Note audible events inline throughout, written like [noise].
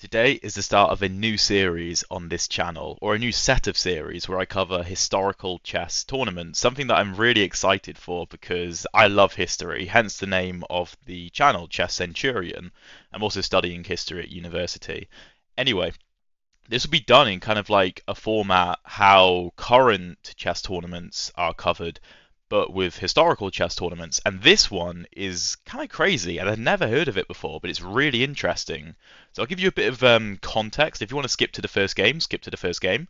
Today is the start of a new series on this channel, or a new set of series where I cover historical chess tournaments, something that I'm really excited for because I love history, hence the name of the channel, Chess Centurion. I'm also studying history at university. Anyway, this will be done in kind of like a format how current chess tournaments are covered, but with historical chess tournaments. And this one is kind of crazy, and I've never heard of it before, but it's really interesting. So I'll give you a bit of um, context. If you want to skip to the first game, skip to the first game.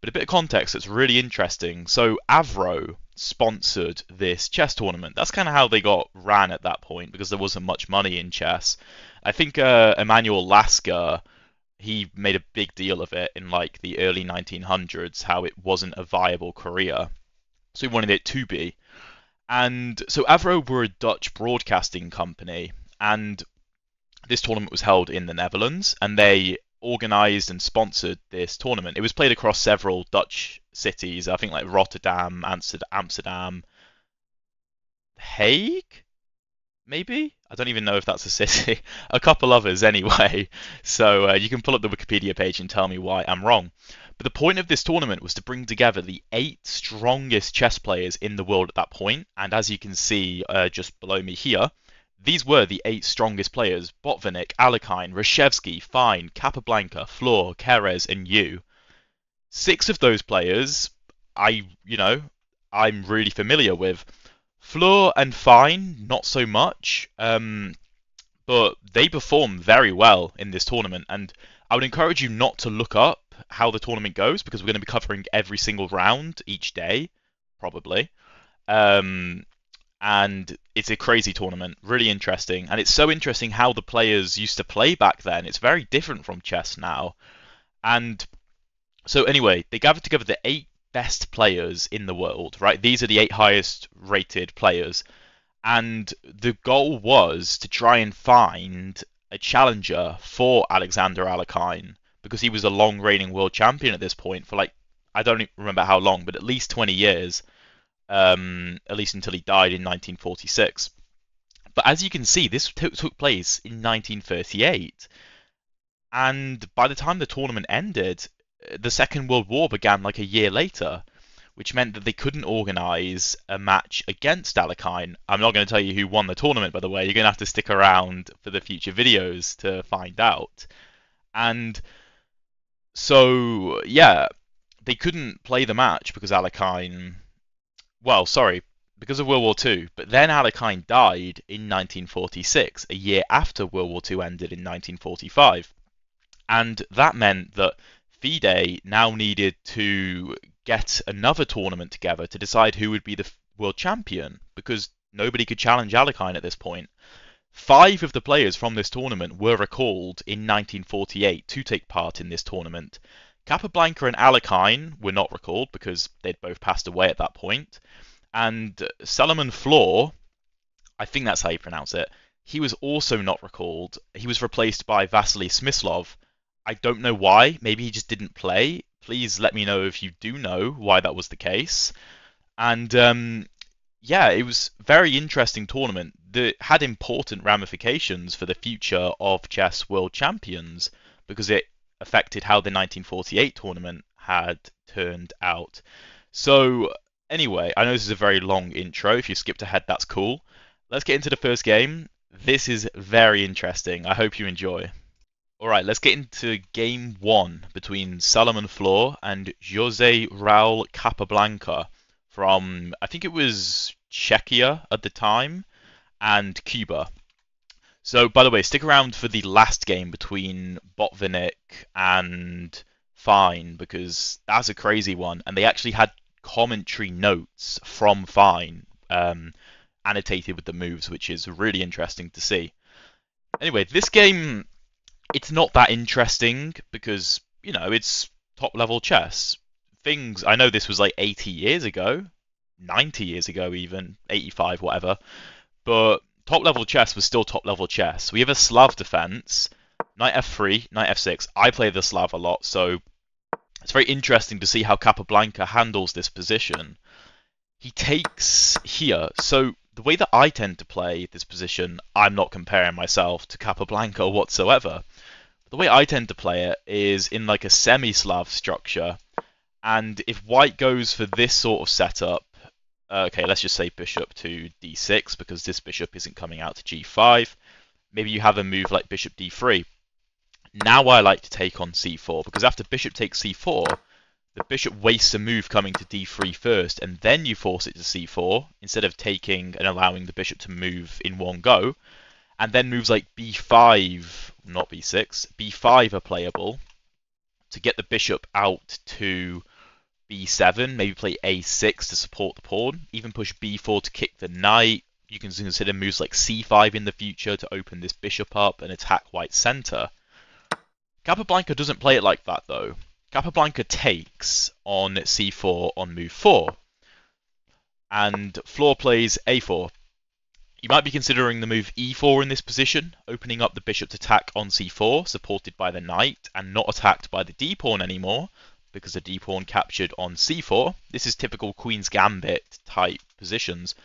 But a bit of context that's really interesting. So Avro sponsored this chess tournament. That's kind of how they got ran at that point because there wasn't much money in chess. I think uh, Emanuel Lasker he made a big deal of it in like the early 1900s how it wasn't a viable career so he wanted it to be. And so Avro were a Dutch broadcasting company, and this tournament was held in the Netherlands, and they organized and sponsored this tournament. It was played across several Dutch cities, I think like Rotterdam, Amsterdam, Hague, maybe? I don't even know if that's a city. [laughs] a couple others anyway. [laughs] So uh, you can pull up the Wikipedia page and tell me why I'm wrong. But the point of this tournament was to bring together the eight strongest chess players in the world at that point. and as you can see uh, just below me here, these were the eight strongest players: Botvinnik, Alekhine, Reshevsky, Fine, Capablanca, Flohr, Keres, and Euwe. Six of those players, I, you know, I'm really familiar with. Flohr and Fine, not so much, um, but they perform very well in this tournament, and I would encourage you not to look up how the tournament goes because we're going to be covering every single round each day, probably. Um, and it's a crazy tournament, really interesting. And it's so interesting how the players used to play back then. It's very different from chess now. And so, anyway, they gathered together the eight best players in the world, right? These are the eight highest rated players. And the goal was to try and find a challenger for Alexander Alekhine because he was a long reigning world champion at this point for like I don't remember how long, but at least 20 years, um, at least until he died in 1946. But as you can see, this t- took place in 1938, and by the time the tournament ended, the Second World War began like a year later, which meant that they couldn't organise a match against Alekhine. I'm not going to tell you who won the tournament, by the way. You're going to have to stick around for the future videos to find out. And so yeah, they couldn't play the match because Alekhine. Well, sorry, because of World War II. But then Alekhine died in 1946, a year after World War II ended in 1945, and that meant that FIDE now needed to get another tournament together to decide who would be the world champion because nobody could challenge Alekhine at this point. Five of the players from this tournament were recalled in 1948 to take part in this tournament. Capablanca and Alekhine were not recalled because they'd both passed away at that point. And Salomon Flohr, I think that's how you pronounce it, he was also not recalled. He was replaced by Vasily Smyslov. I don't know why. Maybe he just didn't play. Please let me know if you do know why that was the case. And um, yeah, it was very interesting tournament that had important ramifications for the future of chess world champions because it affected how the 1948 tournament had turned out. So anyway, I know this is a very long intro. If you skipped ahead, that's cool. Let's get into the first game. This is very interesting. I hope you enjoy. Alright, let's get into game one between Salomon Flohr and Jose Raul Capablanca from I think it was Czechia at the time and Cuba. So, by the way, stick around for the last game between Botvinnik and Fine because that's a crazy one, and they actually had commentary notes from Fine um, annotated with the moves, which is really interesting to see. Anyway, this game it's not that interesting because you know it's top level chess things. I know this was like 80 years ago, 90 years ago, even 85, whatever. But top level chess was still top level chess. We have a Slav defense, knight f3, knight f6. I play the Slav a lot, so it's very interesting to see how Capablanca handles this position. He takes here, so the way that I tend to play this position, I'm not comparing myself to Capablanca whatsoever. The way I tend to play it is in like a semi-Slav structure, and if white goes for this sort of setup, uh, okay, let's just say bishop to d6 because this bishop isn't coming out to g5. Maybe you have a move like bishop d3. Now I like to take on c4 because after bishop takes c4, the bishop wastes a move coming to d3 first, and then you force it to c4 instead of taking and allowing the bishop to move in one go. And then moves like b5, not b6, b5 are playable to get the bishop out to b7, maybe play a6 to support the pawn, even push b4 to kick the knight. You can consider moves like c5 in the future to open this bishop up and attack white's center. Capablanca doesn't play it like that though. Capablanca takes on c4 on move 4. And Flohr plays a4. You might be considering the move e4 in this position, opening up the bishop's attack on c4, supported by the knight, and not attacked by the d-pawn anymore, because the d-pawn captured on c4. This is typical Queen's Gambit type positions.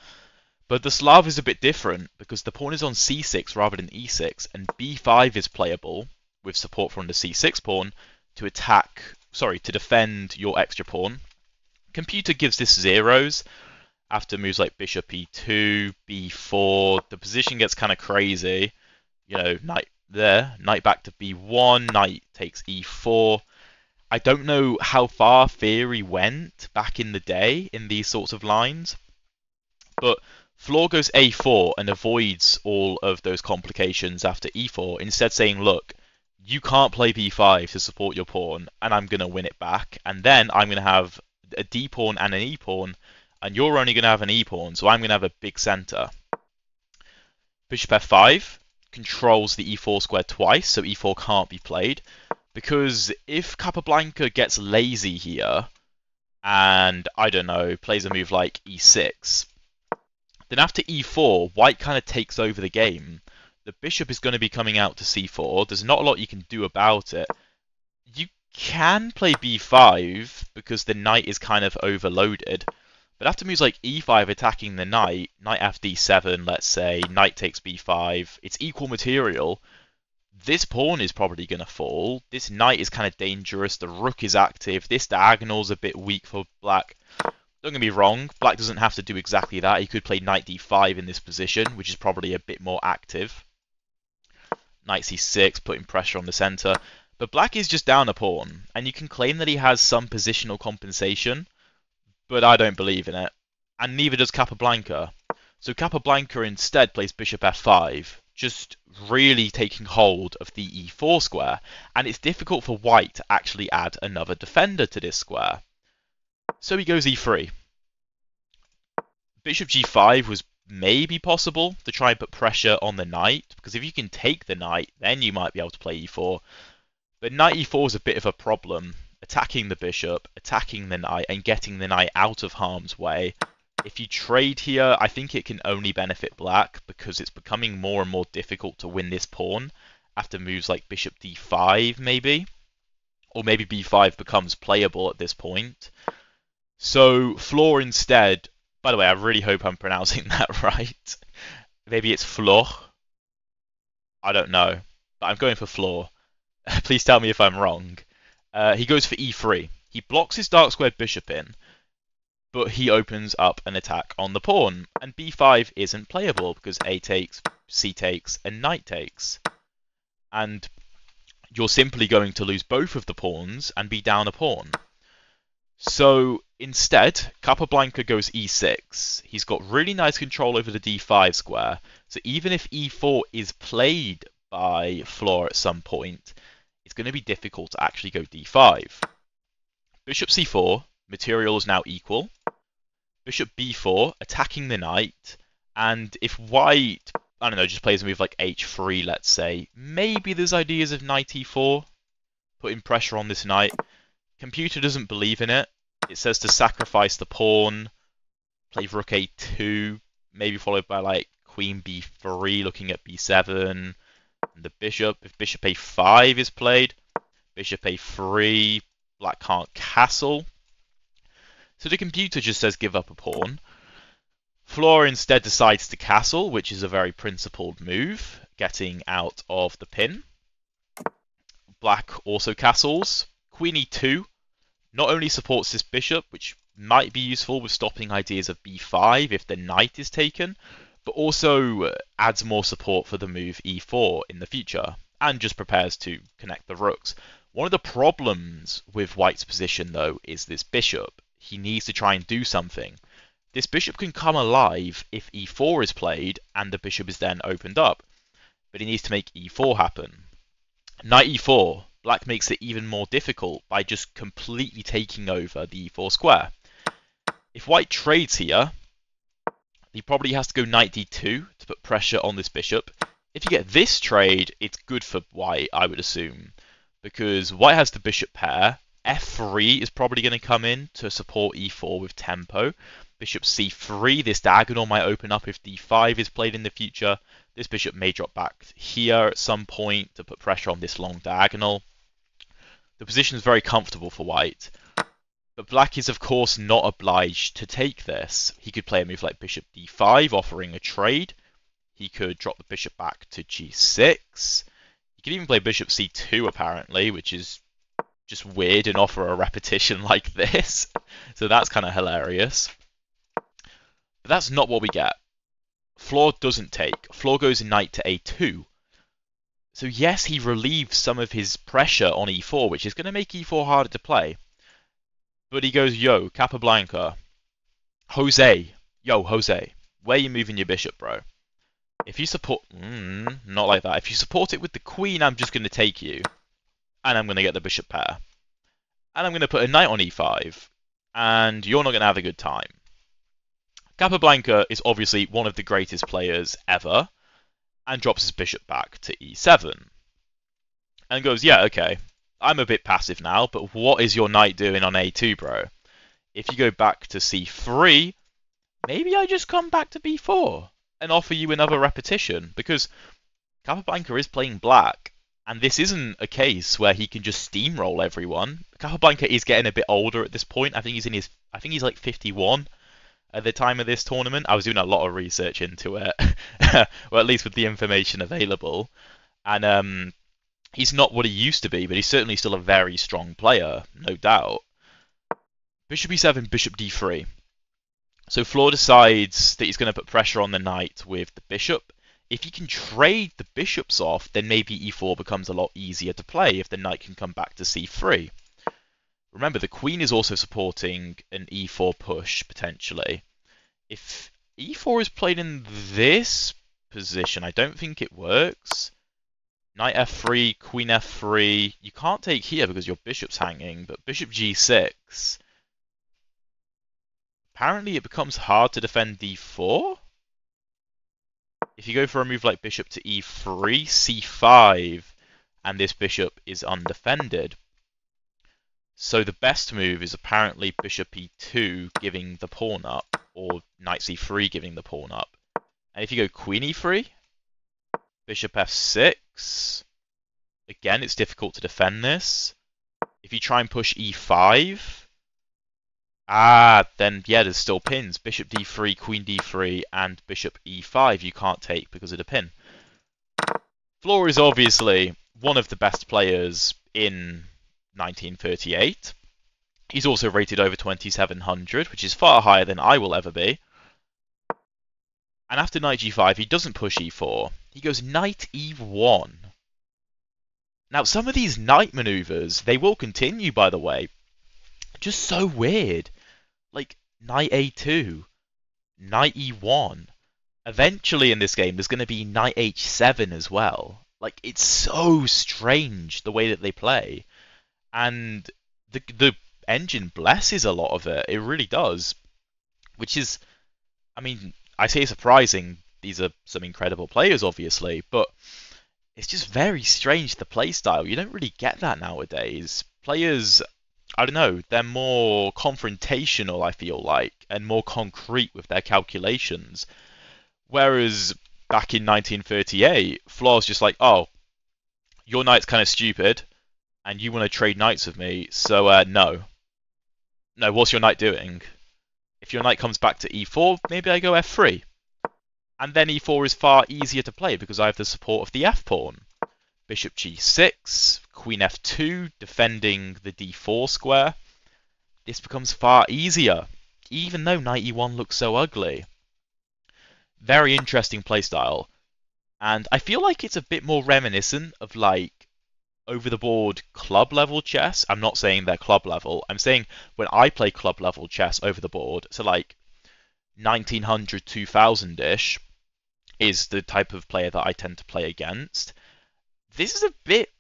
But the Slav is a bit different, because the pawn is on c6 rather than e6, and b5 is playable, with support from the c6 pawn, to attack, sorry, to defend your extra pawn. Computer gives this zeros after moves like bishop e2, b4. The position gets kind of crazy. You know, knight there, knight back to b1, knight takes e4. I don't know how far theory went back in the day in these sorts of lines, but Flohr goes a4 and avoids all of those complications after e4, instead saying, look, you can't play b5 to support your pawn, and I'm going to win it back. And then I'm going to have a d pawn and an e pawn, and you're only going to have an e pawn, so I'm going to have a big center. Bishop f5 controls the e4 square twice, so e4 can't be played. Because if Capablanca gets lazy here, and I don't know, plays a move like e6, then after e4, white kind of takes over the game the bishop is going to be coming out to c4. There's not a lot you can do about it. You can play b5 because the knight is kind of overloaded. But after moves like e5 attacking the knight, knight fd7, let's say, knight takes b5, it's equal material. This pawn is probably going to fall. This knight is kind of dangerous. The rook is active. This diagonal's a bit weak for black. Don't get me wrong, black doesn't have to do exactly that. He could play knight d5 in this position, which is probably a bit more active knight c6, putting pressure on the center. But black is just down a pawn, and you can claim that he has some positional compensation, but I don't believe in it. And neither does Capablanca. So Capablanca instead plays bishop f5, just really taking hold of the e4 square, and it's difficult for white to actually add another defender to this square. So he goes e3. Bishop g5 was Maybe possible to try and put pressure on the knight, because if you can take the knight, then you might be able to play e4. But knight e4 is a bit of a problem, attacking the bishop, attacking the knight, and getting the knight out of harm's way. If you trade here, I think it can only benefit black, because it's becoming more and more difficult to win this pawn after moves like bishop d5, maybe. Or maybe b5 becomes playable at this point. So Floor instead by the way, I really hope I'm pronouncing [laughs] that right. Maybe it's Floor. I don't know. But I'm going for Floor. [laughs] Please tell me if I'm wrong. Uh, he goes for e3. He blocks his dark squared bishop in, but he opens up an attack on the pawn. And b5 isn't playable because a takes, c takes, and knight takes. And you're simply going to lose both of the pawns and be down a pawn. So instead, Capablanca goes e6. He's got really nice control over the d5 square. So even if e4 is played by Flohr at some point, it's going to be difficult to actually go d5. Bishop c4, material is now equal. Bishop b4, attacking the knight. And if white, I don't know, just plays a move like h3, let's say, maybe there's ideas of knight e4, putting pressure on this knight. Computer doesn't believe in it. It says to sacrifice the pawn, play rook a2, maybe followed by like queen b3, looking at b7, and the bishop. If bishop a5 is played, bishop a3, black can't castle. So the computer just says give up a pawn. Flohr instead decides to castle, which is a very principled move, getting out of the pin. black also castles. Queen e2 not only supports this bishop, which might be useful with stopping ideas of b5 if the knight is taken, but also uh, adds more support for the move e4 in the future, and just prepares to connect the rooks. One of the problems with White's position, though, is this bishop. He needs to try and do something. This bishop can come alive if e4 is played and the bishop is then opened up, but he needs to make e4 happen. Knight e4, black makes it even more difficult by just completely taking over the e4 square. If white trades here, he probably has to go knight d2 to put pressure on this bishop. If you get this trade, it's good for white, I would assume, because white has the bishop pair. f3 is probably going to come in to support e4 with tempo. Bishop c3, this diagonal might open up if d5 is played in the future. This bishop may drop back here at some point to put pressure on this long diagonal. The position is very comfortable for white. But black is of course not obliged to take this. He could play a move like bishop d5, offering a trade. He could drop the bishop back to g6. He could even play bishop c2 apparently, which is just weird and offer a repetition [laughs] like this. So that's kind of hilarious. But that's not what we get. Flohr doesn't take. Flohr goes knight to a2. So yes, he relieves some of his pressure on e4, which is going to make e4 harder to play. But he goes, yo, Capablanca, Jose, yo, Jose, where you moving your bishop, bro? If you support, mm, not like that. If you support it with the queen, I'm just going to take you, and I'm going to get the bishop pair, and I'm going to put a knight on e5, and you're not going to have a good time. Capablanca is obviously one of the greatest players ever, and drops his bishop back to e7, and goes, yeah, okay, I'm a bit passive now, but what is your knight doing on a2, bro? If you go back to c3, maybe I just come back to b4 and offer you another repetition, because Capablanca is playing black, and this isn't a case where he can just steamroll everyone. Capablanca is getting a bit older at this point. I think he's in his, I think he's like 51 at the time of this tournament. I was doing a lot of research into it, [laughs] or at least with the information available, and um, he's not what he used to be, but he's certainly still a very strong player, no doubt. Bishop e7, bishop d3. So Flohr decides that he's going to put pressure on the knight with the bishop. If he can trade the bishops off, then maybe e4 becomes a lot easier to play if the knight can come back to c3. Remember, the queen is also supporting an e4 push, potentially. If e4 is played in this position, I don't think it works. Knight f3, queen f3. You can't take here because your bishop's hanging, but bishop g6. Apparently it becomes hard to defend d4. If you go for a move like bishop to e3, c5, and this bishop is undefended. So the best move is apparently bishop e2 giving the pawn up, or knight c3 giving the pawn up. And if you go queen e3, Bishop f6. Again, it's difficult to defend this. If you try and push e5, ah, then yeah, there's still pins. Bishop d3, queen d3, and bishop e5 you can't take because of the pin. Flohr is obviously one of the best players in 1938. He's also rated over 2700, which is far higher than I will ever be. And after knight g5, he doesn't push e4. He goes knight e1. Now, some of these knight maneuvers, they will continue, by the way. Just so weird. Like, knight a2, knight e1. Eventually in this game, there's going to be knight h7 as well. Like, it's so strange the way that they play. And the, the engine blesses a lot of it. It really does. Which is, I mean, I say surprising. These are some incredible players, obviously, but it's just very strange the play style. You don't really get that nowadays. Players, I don't know, they're more confrontational. I feel like, and more concrete with their calculations. Whereas back in 1938, Flohr's just like, oh, your knight's kind of stupid, and you want to trade knights with me, so uh, no. No, what's your knight doing? If your knight comes back to e4, maybe I go f3. And then e4 is far easier to play because I have the support of the f pawn. bishop g6, queen f2, defending the d4 square. This becomes far easier, even though knight e1 looks so ugly. Very interesting playstyle, and I feel like it's a bit more reminiscent of like over the board club level chess. I'm not saying they're club level. I'm saying when I play club level chess over the board, so like 1900 2000 ish is the type of player that I tend to play against. This is a bit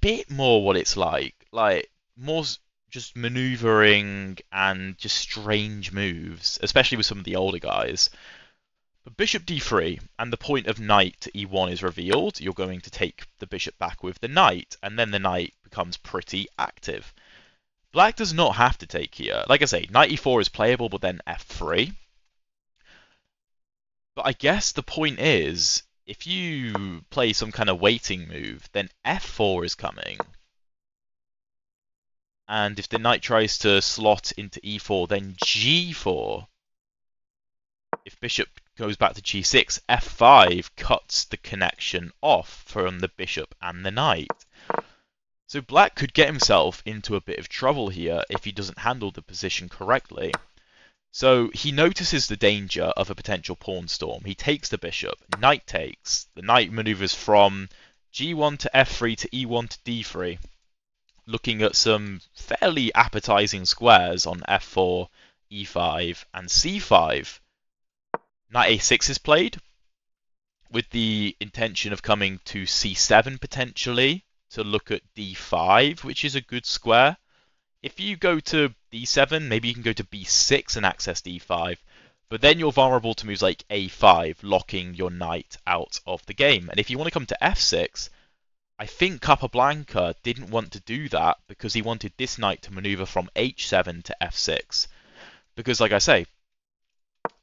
bit more what it's like. Like more just maneuvering and just strange moves, especially with some of the older guys. But bishop d3, and the point of knight to e1 is revealed. You're going to take the bishop back with the knight, and then the knight becomes pretty active. Black does not have to take here. Like I say, knight e4 is playable, but then f3. But I guess the point is, if you play some kind of waiting move, then f4 is coming. And if the knight tries to slot into e4, then g4. If bishop goes back to g6, f5 cuts the connection off from the bishop and the knight. So black could get himself into a bit of trouble here if he doesn't handle the position correctly. So he notices the danger of a potential pawn storm. He takes the bishop, knight takes. The knight maneuvers from g1 to f3 to e1 to d3, looking at some fairly appetizing squares on f4, e5, and c5. Knight a6 is played with the intention of coming to c7 potentially to look at d5, which is a good square. If you go to d7, maybe you can go to b6 and access d5, but then you're vulnerable to moves like a5, locking your knight out of the game. And if you want to come to f6, I think Capablanca didn't want to do that because he wanted this knight to maneuver from h7 to f6. Because, like I say,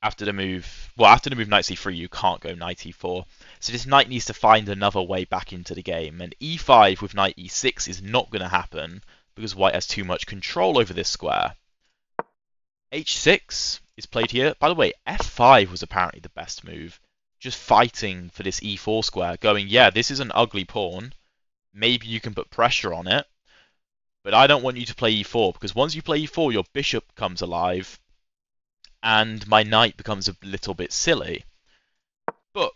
after the move, well, after the move knight c3, you can't go knight e4. So this knight needs to find another way back into the game. And e5 with knight e6 is not going to happen because white has too much control over this square. h6 is played here. By the way, f5 was apparently the best move. Just fighting for this e4 square, going, yeah, this is an ugly pawn. Maybe you can put pressure on it. But I don't want you to play e4, because once you play e4, your bishop comes alive, and my knight becomes a little bit silly. But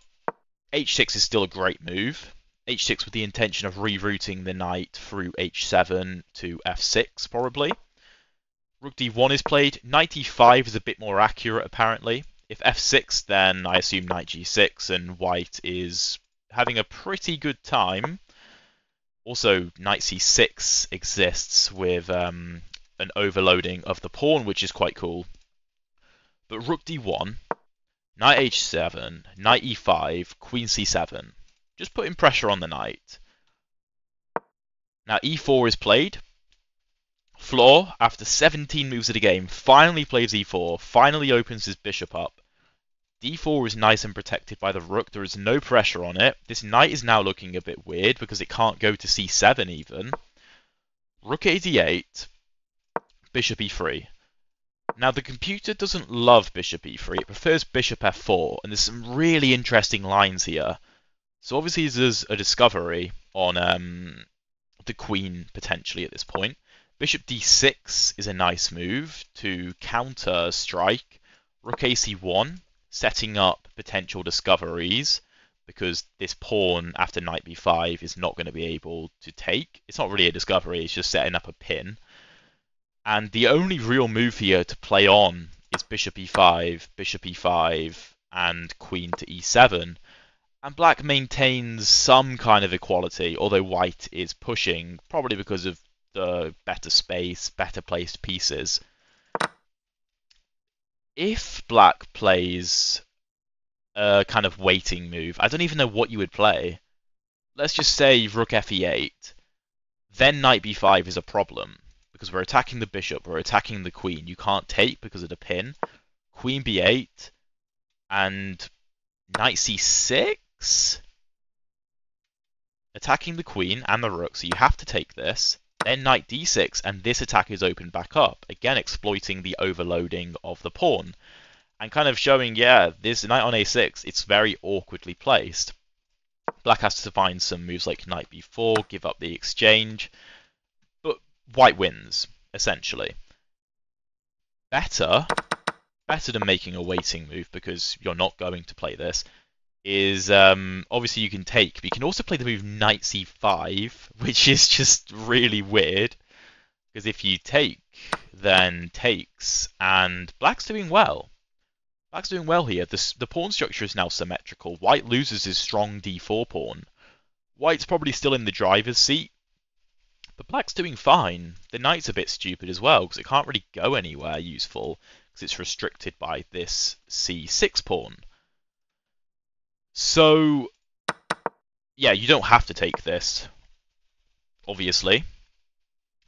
h6 is still a great move. H6 with the intention of rerouting the knight through h7 to f6, probably. Rook d1 is played. Knight e5 is a bit more accurate, apparently. If f6, then I assume knight g6, and white is having a pretty good time. Also, knight c6 exists with um, an overloading of the pawn, which is quite cool. But rook d1, knight h7, knight e5, queen c7. Just putting pressure on the knight. Now e4 is played. Flohr, after 17 moves of the game, finally plays e4, finally opens his bishop up. d4 is nice and protected by the rook, there is no pressure on it. This knight is now looking a bit weird because it can't go to c7 even. Rook a d8, bishop e3. Now, the computer doesn't love bishop e3, it prefers bishop f4, and there's some really interesting lines here. So obviously there's a discovery on um, the queen, potentially, at this point. Bishop d6 is a nice move to counter strike. Rook ac1, setting up potential discoveries, because this pawn after knight b5 is not going to be able to take. It's not really a discovery, it's just setting up a pin. And the only real move here to play on is bishop e5, bishop e5, and queen to e7. And black maintains some kind of equality, although white is pushing, probably because of the better space, better placed pieces. If black plays a kind of waiting move, I don't even know what you would play. Let's just say rook fe8, then knight b5 is a problem because we're attacking the bishop, we're attacking the queen. You can't take because of the pin. Queen b8 and knight c6. Attacking the queen and the rook, so you have to take this. Then knight d6, and this attack is opened back up, again exploiting the overloading of the pawn. And kind of showing, yeah, this knight on a6, it's very awkwardly placed. Black has to find some moves like knight b4, give up the exchange, but white wins, essentially. Better, better than making a waiting move because you're not going to play this, is um, obviously you can take, but you can also play the move knight c5, which is just really weird. Because if you take, then takes, and black's doing well. Black's doing well here. The, the pawn structure is now symmetrical. White loses his strong d4 pawn. White's probably still in the driver's seat, but black's doing fine. The knight's a bit stupid as well, because it can't really go anywhere useful, because it's restricted by this c6 pawn. So, yeah, you don't have to take this, obviously.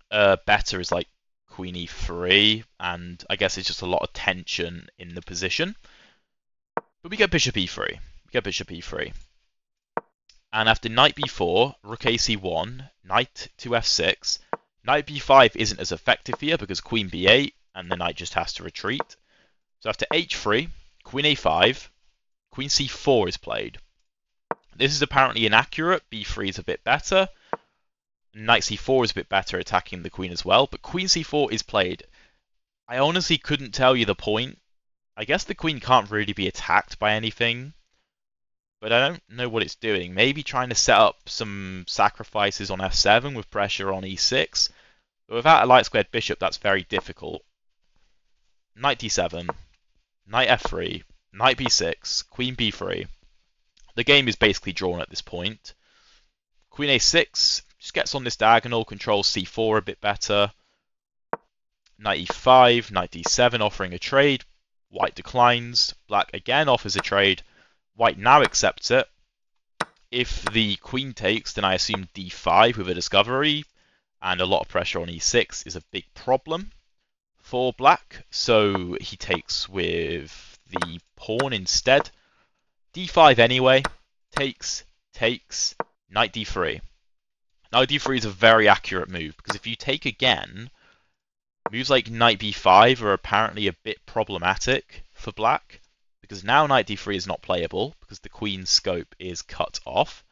Uh, better is like queen e3, and I guess it's just a lot of tension in the position. But we get bishop e3. We get bishop e3. And after knight b4, rook ac1, knight to f6, knight b5 isn't as effective here because queen b8, and the knight just has to retreat. So after h3, queen a5, queen c4 is played. This is apparently inaccurate, b3 is a bit better, knight c4 is a bit better attacking the queen as well, but queen c4 is played. I honestly couldn't tell you the point. I guess the queen can't really be attacked by anything, but I don't know what it's doing. Maybe trying to set up some sacrifices on f7 with pressure on e6. But without a light squared bishop, that's very difficult. Knight d7, knight f3, knight b6, queen b3. The game is basically drawn at this point. Queen a6, just gets on this diagonal, controls c4 a bit better. Knight e5, knight d7 offering a trade. White declines. Black again offers a trade. White now accepts it. If the queen takes, then I assume d5 with a discovery. And a lot of pressure on e6 is a big problem for black. So he takes with the pawn instead. d5 anyway. Takes, takes, knight d3. Now d3 is a very accurate move, because if you take again, moves like knight b5 are apparently a bit problematic for black, because now knight d3 is not playable, because the queen's scope is cut off.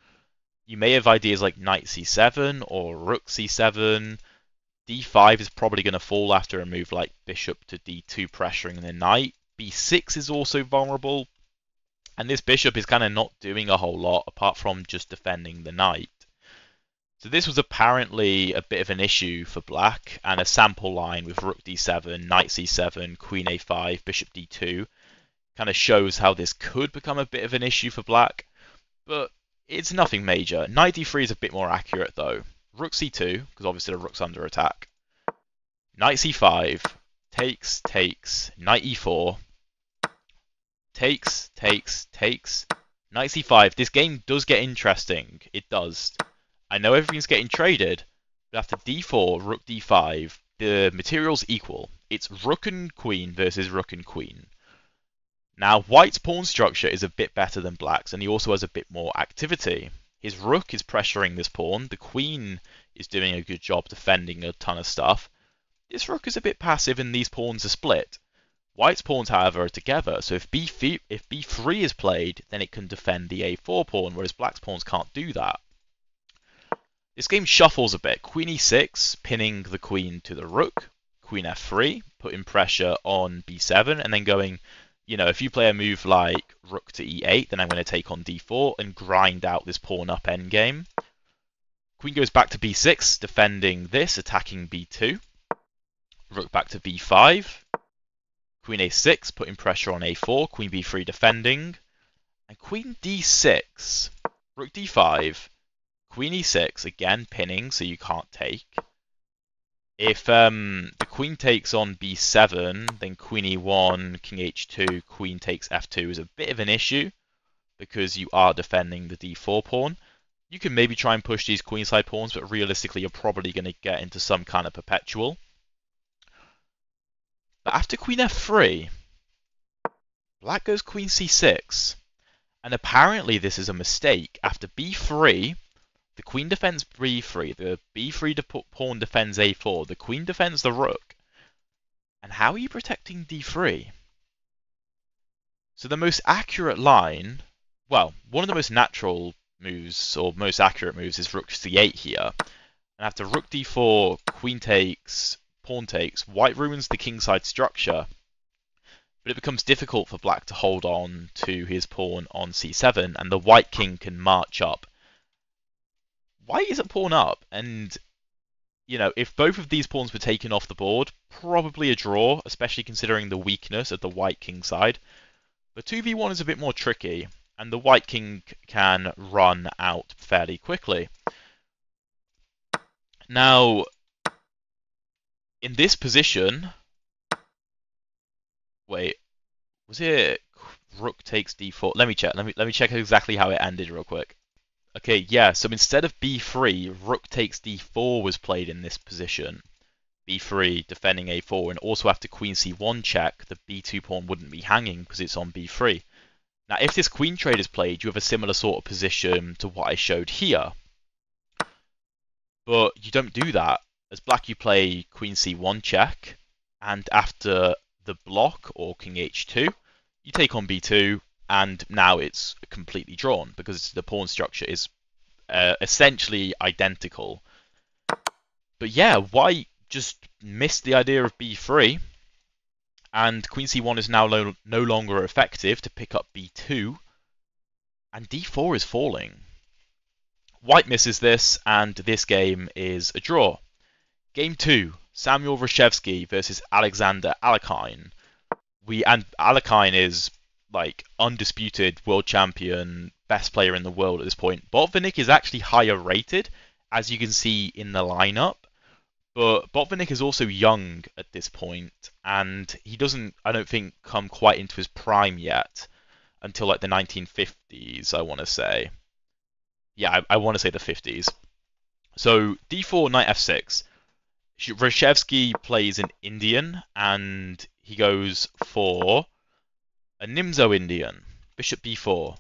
You may have ideas like knight c7 or rook c7. d5 is probably going to fall after a move like bishop to d2 pressuring the knight. B6 is also vulnerable, and this bishop is kind of not doing a whole lot apart from just defending the knight. So this was apparently a bit of an issue for black, and a sample line with rook d7, knight c7, queen a5, bishop d2 kind of shows how this could become a bit of an issue for black, but it's nothing major. Knight d3 is a bit more accurate though. Rook c2, because obviously the rook's under attack. Knight c5, takes, takes, knight e4, takes, takes, takes, knight c5. This game does get interesting. It does. I know everything's getting traded, but after d4, rook d5, the material's equal. It's rook and queen versus rook and queen. Now, white's pawn structure is a bit better than black's, and he also has a bit more activity. His rook is pressuring this pawn, the queen is doing a good job defending a ton of stuff. This rook is a bit passive and these pawns are split. White's pawns, however, are together, so if, b3, if b3 is played, then it can defend the a4 pawn, whereas black's pawns can't do that. This game shuffles a bit. Queen e6, pinning the queen to the rook. Queen f3, putting pressure on b7, and then going, you know, if you play a move like rook to e8, then I'm going to take on d4 and grind out this pawn up endgame. Queen goes back to b6, defending this, attacking b2. Rook back to b5. Queen a6, putting pressure on a4. Queen b3 defending. And queen d6. Rook d5 Queen e6, again pinning, so you can't take. If um, the queen takes on b7, then queen e1, king h2, queen takes f2 is a bit of an issue because you are defending the d4 pawn. You can maybe try and push these queenside pawns, but realistically you're probably going to get into some kind of perpetual. But after queen f3, black goes queen c6. And apparently this is a mistake. After b3, the queen defends b3, the b3 pawn defends a4, the queen defends the rook. And how are you protecting d3? So the most accurate line, well, one of the most natural moves, or most accurate moves, is rook c8 here. And after rook d4, queen takes, pawn takes, white ruins the kingside structure. But it becomes difficult for black to hold on to his pawn on c7, and the white king can march up. White is a pawn up, and you know, if both of these pawns were taken off the board, probably a draw, especially considering the weakness of the white king side. But 2v1 is a bit more tricky, and the white king can run out fairly quickly. Now, in this position, wait, was it rook takes d4? Let me check. Let me let me check exactly how it ended real quick. Okay, yeah, so instead of b3, rook takes d4 was played in this position. b3 defending a4, and also after queen c1 check, the b2 pawn wouldn't be hanging because it's on b3. Now, if this queen trade is played, you have a similar sort of position to what I showed here. But you don't do that. As black, you play queen c1 check, and after the block, or king h2, you take on b2, and now it's completely drawn because the pawn structure is uh, essentially identical. But yeah, white just missed the idea of b3, and queen c1 is now lo no longer effective to pick up b2, and d4 is falling. White misses this, and this game is a draw. Game 2, Samuel Reshevsky versus Alexander Alekhine. We and Alekhine is like undisputed world champion, best player in the world at this point. Botvinnik is actually higher rated, as you can see in the lineup. But Botvinnik is also young at this point, and he doesn't, I don't think, come quite into his prime yet until like the 1950s, I want to say. Yeah, I, I want to say the 50s. So d4, knight f6. Reshevsky plays an Indian, and he goes for a Nimzo Indian, bishop b4.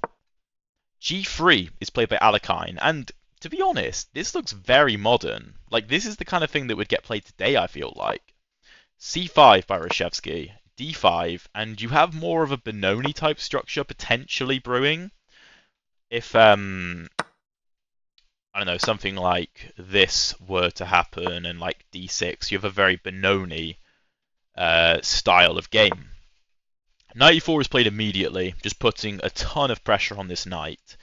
g3 is played by Alekhine, and to be honest, this looks very modern. Like, this is the kind of thing that would get played today, I feel like. c5 by Reshevsky, d5, and you have more of a Benoni type structure potentially brewing. If, um, I don't know, something like this were to happen and like d6, you have a very Benoni uh, style of game. Knight e4 is played immediately, just putting a ton of pressure on this knight.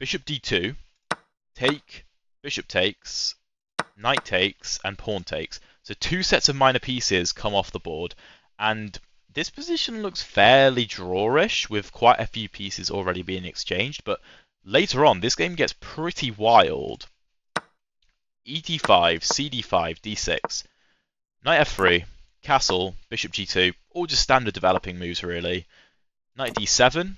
Bishop d2, take, bishop takes, knight takes, and pawn takes. So two sets of minor pieces come off the board, and this position looks fairly drawish, with quite a few pieces already being exchanged, but later on, this game gets pretty wild. et5, cd5, d6, knight f3, castle, bishop g2, all just standard developing moves really. Knight d7,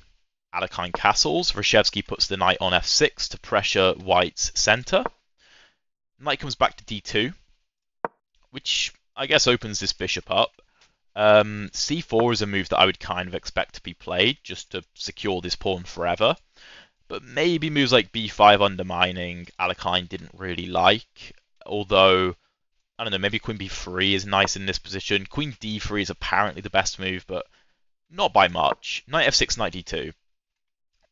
Alekhine castles. Reshevsky puts the knight on f6 to pressure white's center. Knight comes back to d2, which I guess opens this bishop up. Um, c4 is a move that I would kind of expect to be played just to secure this pawn forever. But maybe moves like b5 undermining Alekhine didn't really like, although I don't know, maybe queen b3 is nice in this position. Queen d3 is apparently the best move, but not by much. Knight f6, knight d2.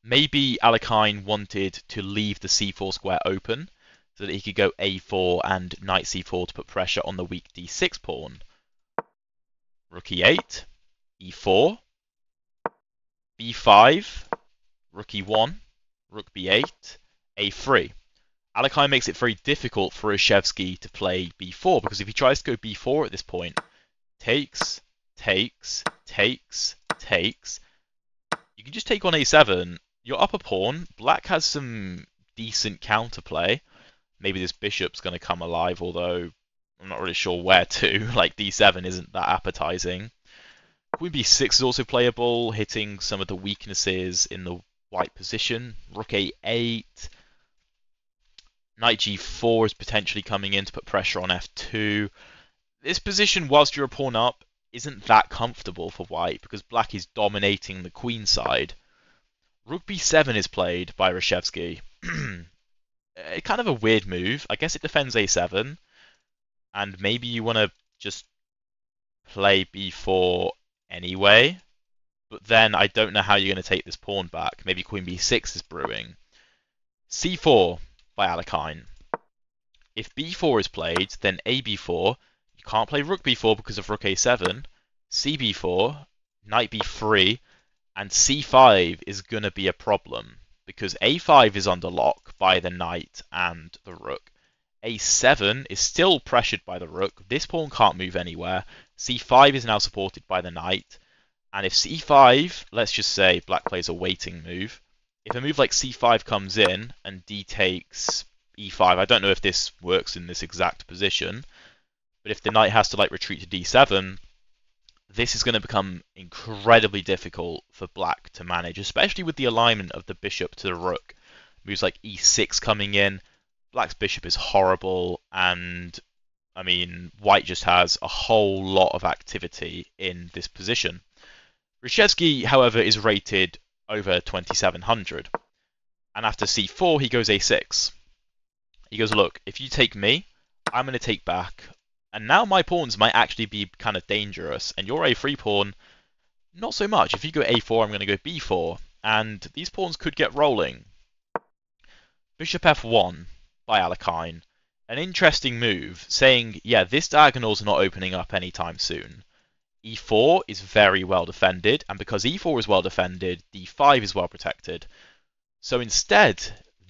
Maybe Alekhine wanted to leave the c4 square open so that he could go a4 and knight c4 to put pressure on the weak d6 pawn. Rook e8, e4, b5, rook e1, rook b8, a3. Alekhine makes it very difficult for Reshevsky to play b4 because if he tries to go b4 at this point, takes, takes, takes, takes, you can just take on a7. Your upper pawn, black has some decent counterplay. Maybe this bishop's going to come alive, although I'm not really sure where to. [laughs] like d7 isn't that appetizing. Queen b6 is also playable, hitting some of the weaknesses in the white position. Rook a8, Knight g4 is potentially coming in to put pressure on f2. This position, whilst you're a pawn up, isn't that comfortable for white because black is dominating the queen side. Rook b7 is played by Reshevsky. [clears throat] Eh, kind of a weird move. I guess it defends a7. And maybe you want to just play b4 anyway. But then I don't know how you're going to take this pawn back. Maybe queen b6 is brewing. c4 by Alekhine. If b4 is played, then ab4. You can't play rook b4 because of rook a7. cb4, knight b3, and c5 is going to be a problem because a5 is under lock by the knight and the rook. a7 is still pressured by the rook. This pawn can't move anywhere. c5 is now supported by the knight. And if c5, let's just say black plays a waiting move, if a move like c5 comes in and d takes e5, I don't know if this works in this exact position, but if the knight has to like retreat to d7, this is going to become incredibly difficult for black to manage, especially with the alignment of the bishop to the rook. Moves like e6 coming in, black's bishop is horrible, and I mean, white just has a whole lot of activity in this position. Reshevsky, however, is rated over 2700. And after c4, he goes a6. He goes, look, if you take me, I'm going to take back. And now my pawns might actually be kind of dangerous. And your a3 pawn, not so much. If you go a4, I'm going to go b4. And these pawns could get rolling. Bishop f1 by Alekhine. An interesting move, saying, yeah, this diagonal's not opening up anytime soon e4 is very well defended, and because e4 is well defended, d5 is well protected. So instead,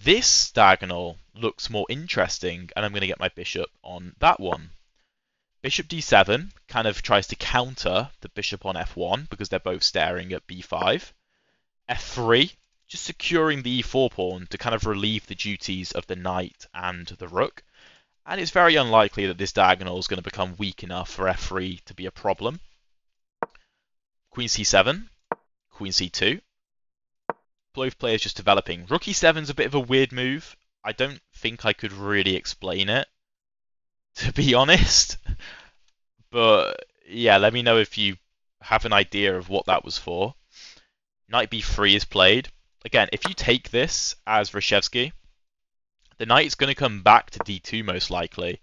this diagonal looks more interesting, and I'm going to get my bishop on that one. Bishop d7 kind of tries to counter the bishop on f1 because they're both staring at b5. f3, just securing the e4 pawn to kind of relieve the duties of the knight and the rook. And it's very unlikely that this diagonal is going to become weak enough for f3 to be a problem. Queen c7, Queen c2. Both players just developing. Rook e7 is a bit of a weird move. I don't think I could really explain it, [laughs] to be honest. But yeah, let me know if you have an idea of what that was for. Knight b3 is played. Again, if you take this as Reshevsky, the knight is going to come back to d2 most likely,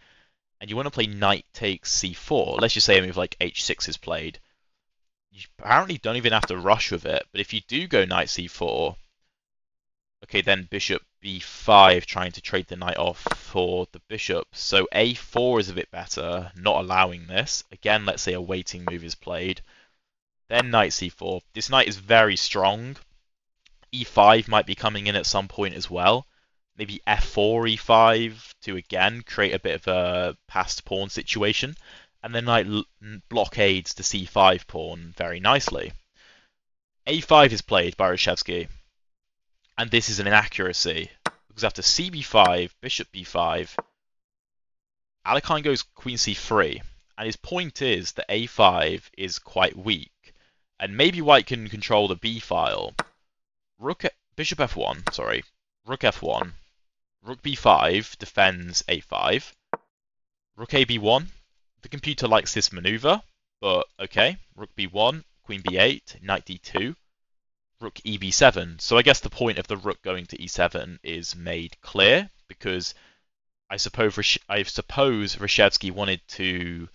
and you want to play knight takes c4. Let's just say a move like h6 is played you apparently don't even have to rush with it. But if you do go knight c4, okay, then bishop b5, trying to trade the knight off for the bishop. So a4 is a bit better, not allowing this. Again, let's say a waiting move is played. Then knight c4. This knight is very strong. e5 might be coming in at some point as well. Maybe f4, e5 to again create a bit of a passed pawn situation and then knight blockades the c5 pawn very nicely. a5 is played by Reshevsky, and this is an inaccuracy, because after cb5, bishop b5, Alekhine goes queen c3, and his point is that a5 is quite weak, and maybe white can control the b file. Rook, bishop f1, sorry, rook f1, rook b5 defends a5, rook a b1 the computer likes this maneuver, but okay. Rook b1, queen b8, knight d2, rook eb7. So I guess the point of the rook going to e7 is made clear because I suppose I suppose Reshevsky wanted to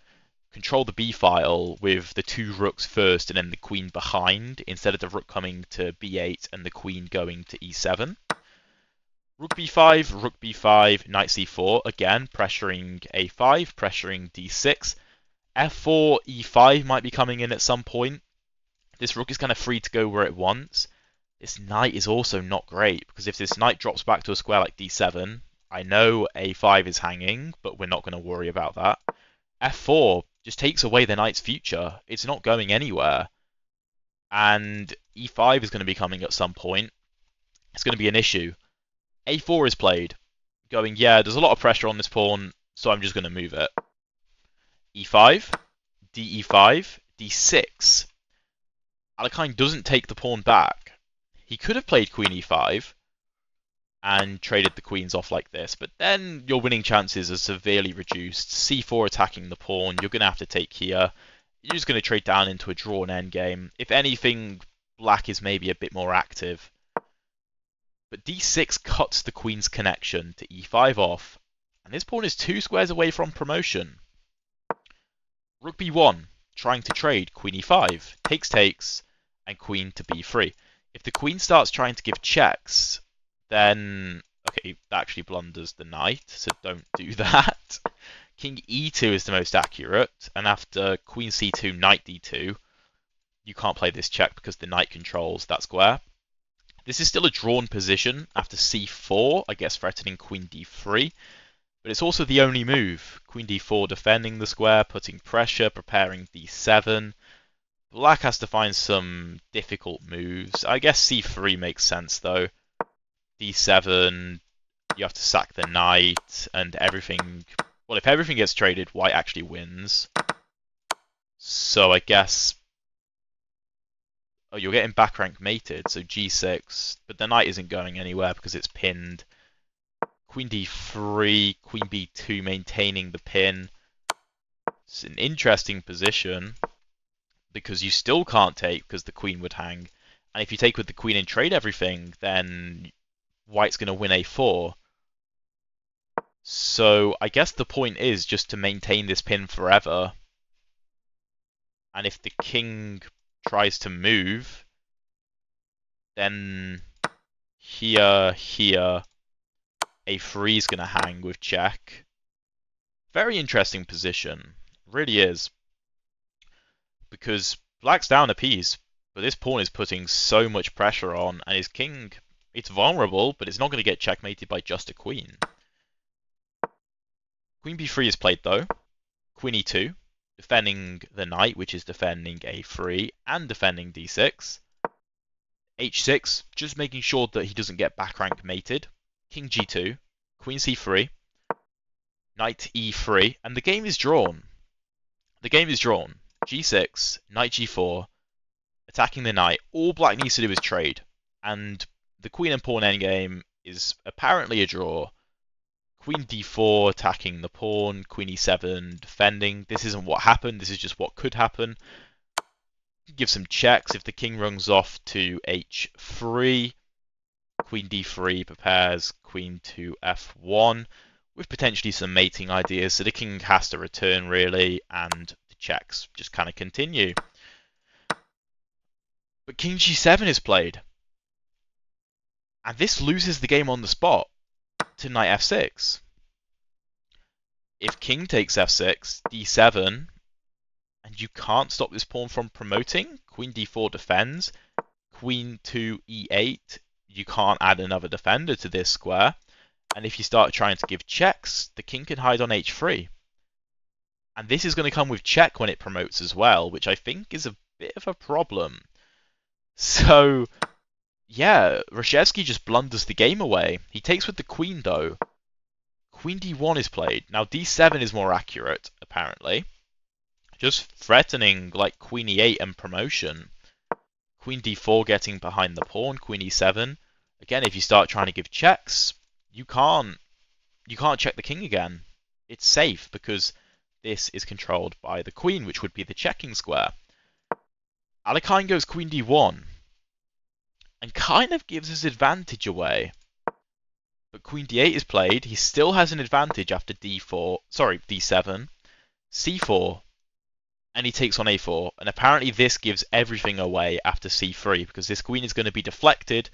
control the b file with the two rooks first and then the queen behind instead of the rook coming to b8 and the queen going to e7. Rook b5, rook b5, knight c4, again pressuring a5, pressuring d6. f4, e5 might be coming in at some point. This rook is kind of free to go where it wants. This knight is also not great, because if this knight drops back to a square like d7, I know a5 is hanging, but we're not going to worry about that. f4 just takes away the knight's future. It's not going anywhere. And e5 is going to be coming at some point. It's going to be an issue a4 is played, going, yeah, there's a lot of pressure on this pawn, so I'm just going to move it. e5, de5, d6. Alekhine doesn't take the pawn back. He could have played queen e5 and traded the queens off like this, but then your winning chances are severely reduced. c4 attacking the pawn, you're going to have to take here. You're just going to trade down into a drawn endgame. If anything, black is maybe a bit more active. But d6 cuts the queen's connection to e5 off, and this pawn is two squares away from promotion. Rook b1, trying to trade queen e5, takes takes, and queen to b3. If the queen starts trying to give checks, then Okay, that actually blunders the knight, so don't do [laughs] that. King e2 is the most accurate, and after queen c2, knight d2, you can't play this check because the knight controls that square. This is still a drawn position after c4, I guess threatening queen d3, but it's also the only move. Queen d4 defending the square, putting pressure, preparing d7. Black has to find some difficult moves. I guess c3 makes sense though. d7, you have to sack the knight, and everything... Well, if everything gets traded, white actually wins. So I guess... Oh, you're getting back rank mated, so g6, but the knight isn't going anywhere because it's pinned. Queen d3, queen b2 maintaining the pin. It's an interesting position because you still can't take because the queen would hang. And if you take with the queen and trade everything, then white's going to win a4. So I guess the point is just to maintain this pin forever. And if the king tries to move, then here, here, a3 is going to hang with check. Very interesting position. Really is. Because black's down a piece, but this pawn is putting so much pressure on, and his king, it's vulnerable, but it's not going to get checkmated by just a queen. Queen b3 is played though. Queen e2, defending the knight, which is defending a3, and defending d6. h6, just making sure that he doesn't get back rank mated king g2, queen c3, knight e3, and the game is drawn. The game is drawn. g6, knight g4, attacking the knight. All black needs to do is trade, and the queen and pawn endgame is apparently a draw. Queen d4 attacking the pawn, queen e7 defending. This isn't what happened, this is just what could happen. Give some checks if the king runs off to h3 queen d3 prepares queen to f1 with potentially some mating ideas. So the king has to return really, and the checks just kind of continue. But king g7 is played. And this loses the game on the spot to knight f6. If king takes f6, d7, and you can't stop this pawn from promoting, queen d4 defends, queen to e8, you can't add another defender to this square. And if you start trying to give checks, the king can hide on h3. And this is going to come with check when it promotes as well, which I think is a bit of a problem. [laughs] So, yeah, Reshevsky just blunders the game away. He takes with the queen, though. Queen d1 is played. Now, d7 is more accurate, apparently. Just threatening, like, queen e8 and promotion. Queen d4 getting behind the pawn, queen e7. Again, if you start trying to give checks, you can't you can't check the king again. It's safe because this is controlled by the queen, which would be the checking square. Alekhine goes queen d1 and kind of gives his advantage away. But queen d8 is played. He still has an advantage after d4, sorry, d7. c4 and he takes on a4. And apparently this gives everything away after c3 because this queen is going to be deflected.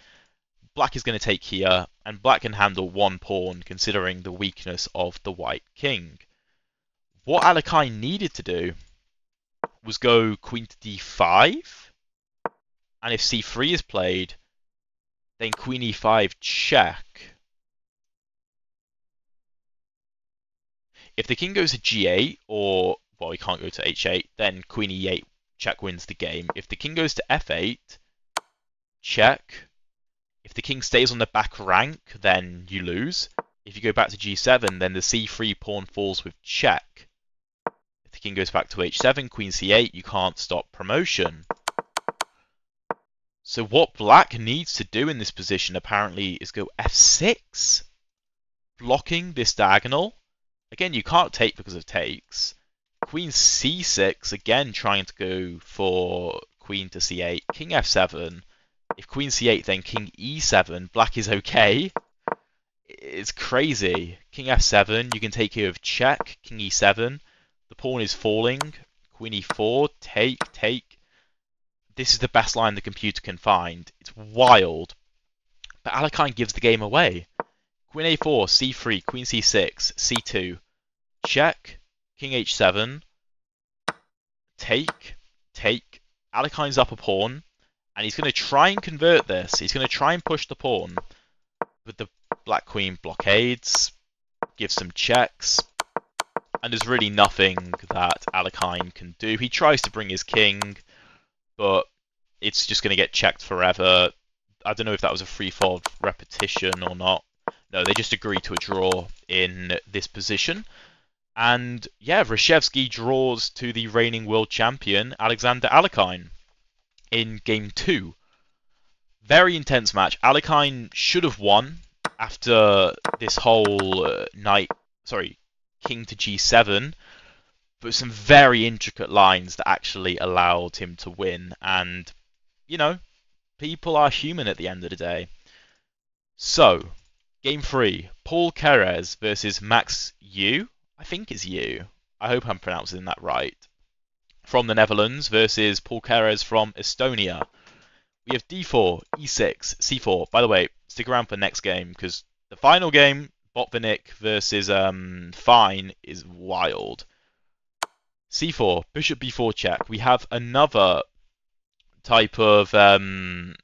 Black is going to take here, and black can handle one pawn considering the weakness of the white king. What Alekhine needed to do was go queen to d5, and if c3 is played, then queen e5 check. If the king goes to g8 or well, he can't go to h8, then queen e8 check wins the game. If the king goes to f8, check. If the king stays on the back rank, then you lose. If you go back to g7, then the c3 pawn falls with check. If the king goes back to h7, queen c8, you can't stop promotion. So what black needs to do in this position apparently is go f6, blocking this diagonal. Again, you can't take because of takes. Queen c6, again trying to go for queen to c8. King f7. If queen c8, then king e7. Black is okay. It's crazy. King f7, you can take here of check. King e7. The pawn is falling. Queen e4, take, take. This is the best line the computer can find. It's wild. But Alekhine gives the game away. Queen a4, c3, queen c6, c2, check, king h7, take, take, Alekhine's up a pawn, and he's going to try and convert this. He's going to try and push the pawn, but the black queen blockades, gives some checks, and there's really nothing that Alekhine can do. He tries to bring his king, but it's just going to get checked forever. I don't know if that was a threefold repetition or not. No, they just agree to a draw in this position. And yeah, Reshevsky draws to the reigning world champion, Alexander Alekhine, in game two. Very intense match. Alekhine should have won after this whole uh, knight, sorry, king to g7, but some very intricate lines that actually allowed him to win. And, you know, people are human at the end of the day. So, game three Paul Keres versus Max Euwe. I think it's Euwe. I hope I'm pronouncing that right. From the Netherlands versus Paul Keres from Estonia. We have d4, e6, c4. By the way, stick around for next game because the final game, Botvinnik versus um, Fine, is wild. C4, bishop b4 check. We have another type of um,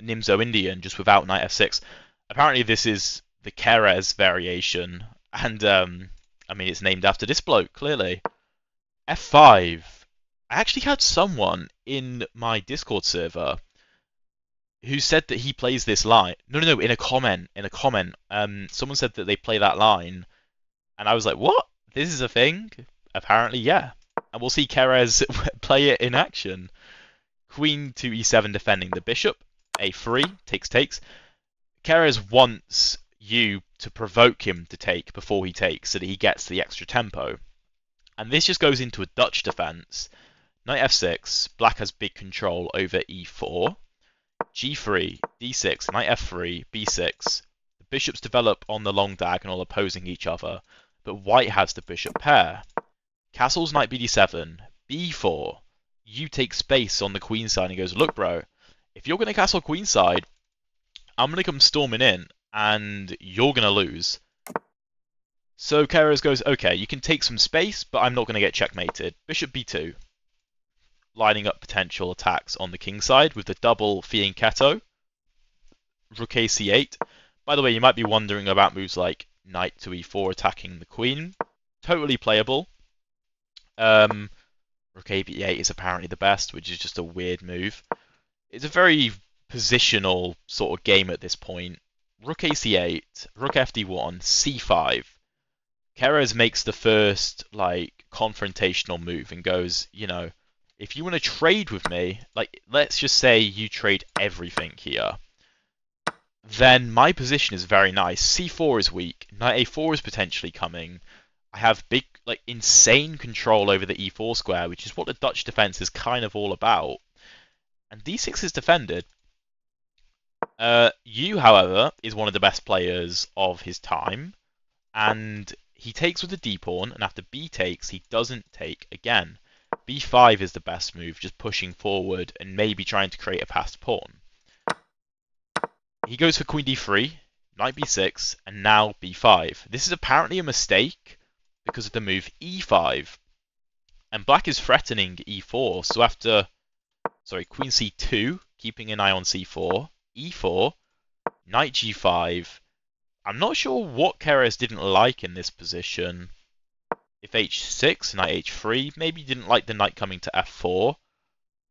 Nimzo Indian just without knight f6. Apparently, this is the Keres variation, and um, I mean it's named after this bloke clearly. f5. I actually had someone in my Discord server who said that he plays this line. No, no, no. In a comment, in a comment, um, someone said that they play that line, and I was like, "What? This is a thing?" Apparently, yeah. And we'll see Keres [laughs] play it in action. Queen to e7 defending the bishop. a3 takes takes. Keres wants you to provoke him to take before he takes, so that he gets the extra tempo. And this just goes into a Dutch defense. Knight f6. Black has big control over e4 g3, d6, knight f3, b6. The bishops develop on the long diagonal opposing each other, but white has the bishop pair. Castles knight bd7, b4. You take space on the queen side and goes, look bro, if you're going to castle queenside, I'm going to come storming in and you're going to lose. So Keres goes, okay, you can take some space, but I'm not going to get checkmated. Bishop b2 lining up potential attacks on the king side with the double fianchetto, rook a c8. By the way, you might be wondering about moves like knight to e4 attacking the queen. Totally playable. Um, rook a b8 is apparently the best, which is just a weird move. It's a very positional sort of game at this point. Rook a c8, rook fd1, c5. Keres makes the first like confrontational move and goes, you know, if you want to trade with me, like let's just say you trade everything here, then my position is very nice. C4 is weak, knight a4 is potentially coming. I have big, like insane control over the e4 square, which is what the Dutch defense is kind of all about. And d6 is defended. Uh, Euwe, however, is one of the best players of his time, and he takes with the d pawn, and after b takes, he doesn't take again b5 is the best move, just pushing forward and maybe trying to create a passed pawn. He goes for queen d3, knight b6, and now b5. This is apparently a mistake because of the move e5. And black is threatening e4, so after, sorry, queen c2, keeping an eye on c4, e4, knight g5. I'm not sure what Keres didn't like in this position. If h6, knight h3, maybe didn't like the knight coming to f4,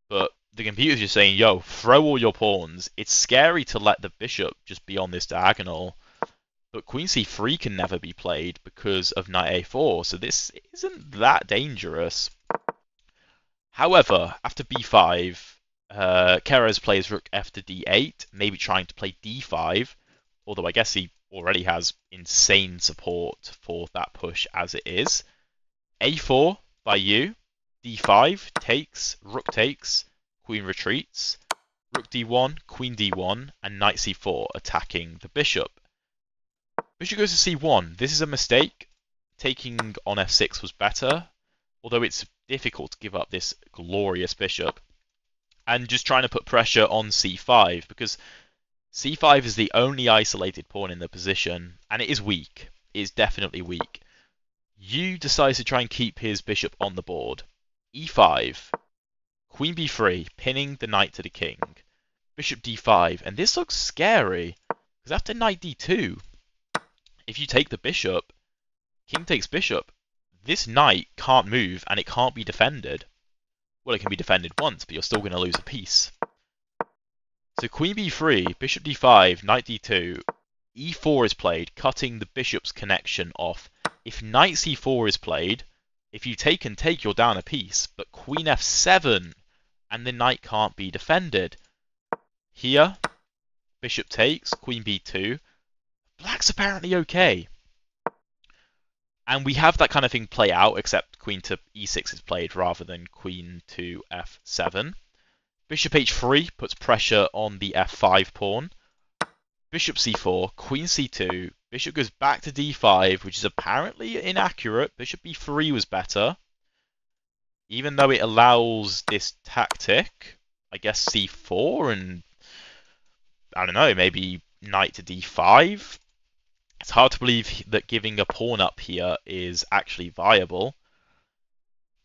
but the computer's just saying, yo, throw all your pawns. It's scary to let the bishop just be on this diagonal, but queen c3 can never be played because of knight a4, so this isn't that dangerous. However, after b5, uh, Keres plays rook f to d8, maybe trying to play d5, although I guess he already has insane support for that push as it is a4 by Euwe, d5 takes, rook takes, queen retreats, rook d1, queen d1, and knight c4 attacking the bishop. Bishop goes to c1. This is a mistake. Taking on f6 was better, although it's difficult to give up this glorious bishop. And just trying to put pressure on c5 because c5 is the only isolated pawn in the position, and it is weak. It is definitely weak. Euwe decides to try and keep his bishop on the board. e5, queen b3, pinning the knight to the king. Bishop d5, and this looks scary, because after knight d2, if you take the bishop, king takes bishop, this knight can't move and it can't be defended. Well, it can be defended once, but you're still going to lose a piece. So queen b3, bishop d5, knight d2, e4 is played, cutting the bishop's connection off. If knight c4 is played, if you take and take, you're down a piece, but queen f7, and the knight can't be defended. Here, bishop takes, queen b2. Black's apparently okay. And we have that kind of thing play out, except queen to e6 is played rather than queen to f7. Bishop h3 puts pressure on the f5 pawn. Bishop c4, queen c2, bishop goes back to d5, which is apparently inaccurate. Bishop b3 was better. Even though it allows this tactic, I guess c4 and I don't know, maybe knight to d5. It's hard to believe that giving a pawn up here is actually viable.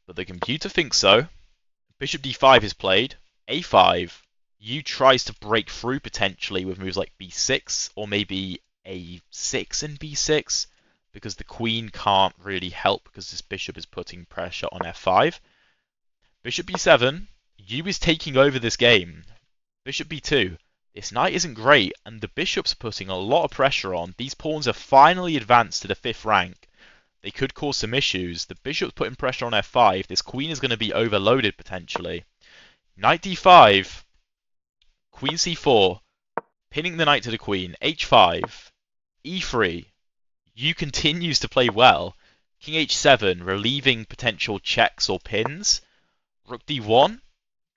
But the computer thinks so. Bishop d5 is played. a5. Euwe tries to break through potentially with moves like b6 or maybe a6 and b6 because the queen can't really help because this bishop is putting pressure on f5. Bishop b7. Euwe is taking over this game. Bishop b2. This knight isn't great, and the bishop's are putting a lot of pressure on. These pawns are finally advanced to the 5th rank. They could cause some issues. The bishop's putting pressure on f5. This queen is going to be overloaded potentially. Knight d5. Queen c4. Pinning the knight to the queen. h5. e3. Euwe continues to play well. King h7, relieving potential checks or pins. Rook d1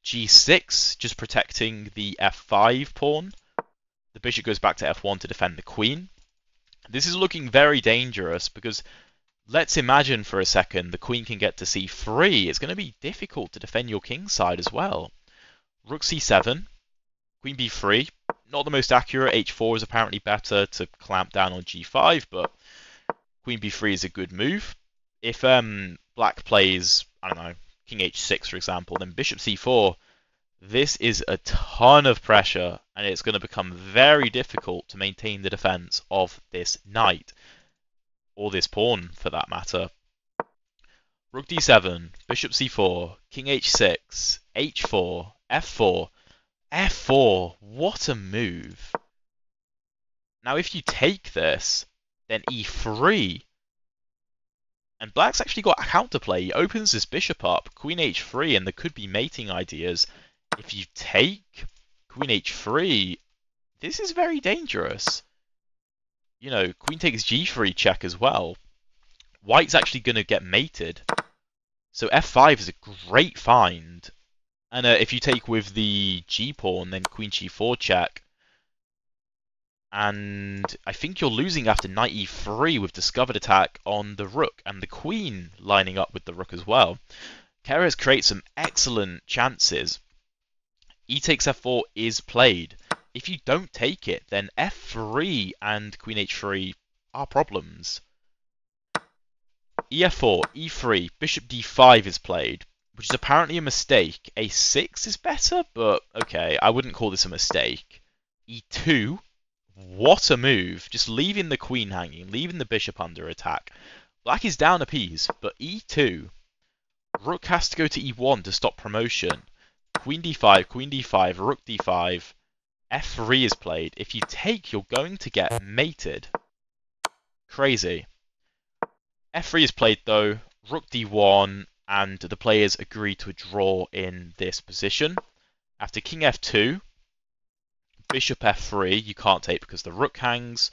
g6, just protecting the f5 pawn. The bishop goes back to f1 to defend the queen. This is looking very dangerous because let's imagine for a second the queen can get to c3. It's going to be difficult to defend your king side as well. Rook c7, queen b3. Not the most accurate. h4 is apparently better to clamp down on g5, but queen b3 is a good move. If um, black plays, I don't know, king h6, for example, then bishop c4, this is a ton of pressure, and it's going to become very difficult to maintain the defense of this knight, or this pawn, for that matter. Rook d7, bishop c4, king h6, h4, f4, f4. What a move! Now, if you take this, then e3 and black's actually got a counterplay. He opens his bishop up, queen h3, and there could be mating ideas. If you take queen h3, this is very dangerous. You know, queen takes g3 check as well. White's actually going to get mated. So f5 is a great find. And uh, if you take with the g-pawn, then queen g4 check, and I think you're losing after knight e3 with discovered attack on the rook and the queen lining up with the rook as well. Keres creates some excellent chances. E takes f4 is played. If you don't take it, then f3 and queen h3 are problems. ef4, e3, bishop d5 is played, which is apparently a mistake. a6 is better, but okay, I wouldn't call this a mistake. e2, what a move. Just leaving the queen hanging, leaving the bishop under attack. Black is down a piece, but e2. Rook has to go to e1 to stop promotion. Queen d5, queen d5, rook d5. f3 is played. If you take, you're going to get mated. Crazy. f3 is played though. Rook d1, and the players agree to a draw in this position. After king f2, bishop f3 you can't take because the rook hangs.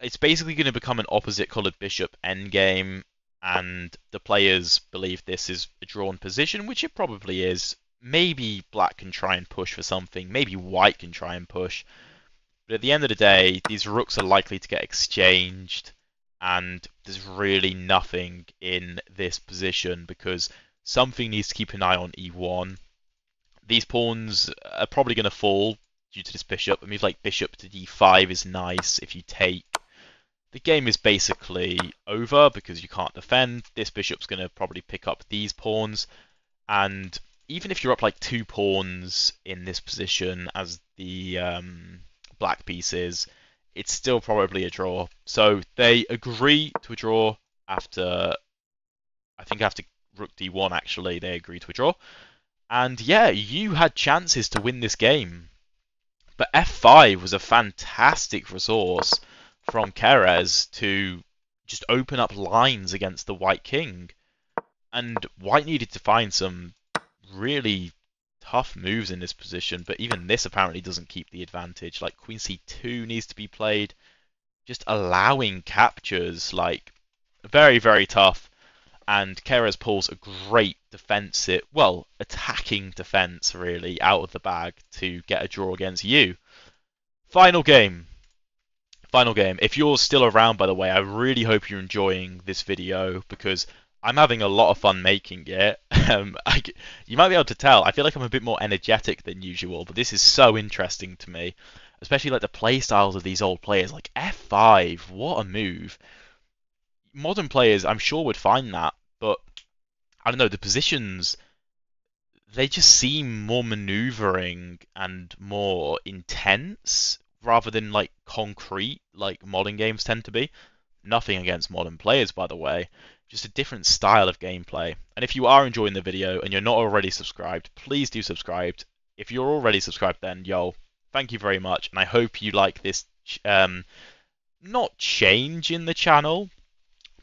It's basically going to become an opposite coloured bishop endgame, and the players believe this is a drawn position, which it probably is. Maybe black can try and push for something, maybe white can try and push. But at the end of the day, these rooks are likely to get exchanged, and there's really nothing in this position because something needs to keep an eye on e1 these pawns are probably going to fall due to this bishop. A move like bishop to d5 is nice if you take. The game is basically over because you can't defend. This bishop's going to probably pick up these pawns. And even if you're up like two pawns in this position as the um, black pieces, it's still probably a draw. So they agree to a draw after, I think after rook d1 actually, they agree to a draw. And yeah, you had chances to win this game. But f5 was a fantastic resource from Keres to just open up lines against the white king. And white needed to find some really tough moves in this position, but even this apparently doesn't keep the advantage. Like queen c2 needs to be played. Just allowing captures, like very, very tough. And Keres pulls a great defensive, well, attacking defense really out of the bag to get a draw against Euwe. Final game. Final game. If you're still around, by the way, I really hope you're enjoying this video because I'm having a lot of fun making it. [laughs] Um, I, you might be able to tell. I feel like I'm a bit more energetic than usual, but this is so interesting to me, especially like the play styles of these old players. Like F5, what a move! Modern players, I'm sure, would find that, but I don't know. The positions they just seem more maneuvering and more intense rather than like concrete, like modern games tend to be. Nothing against modern players, by the way just a different style of gameplay. And if you are enjoying the video and you're not already subscribed, please do subscribe. If you're already subscribed, then yo, thank you very much, and I hope you like this. Um, not change in the channel,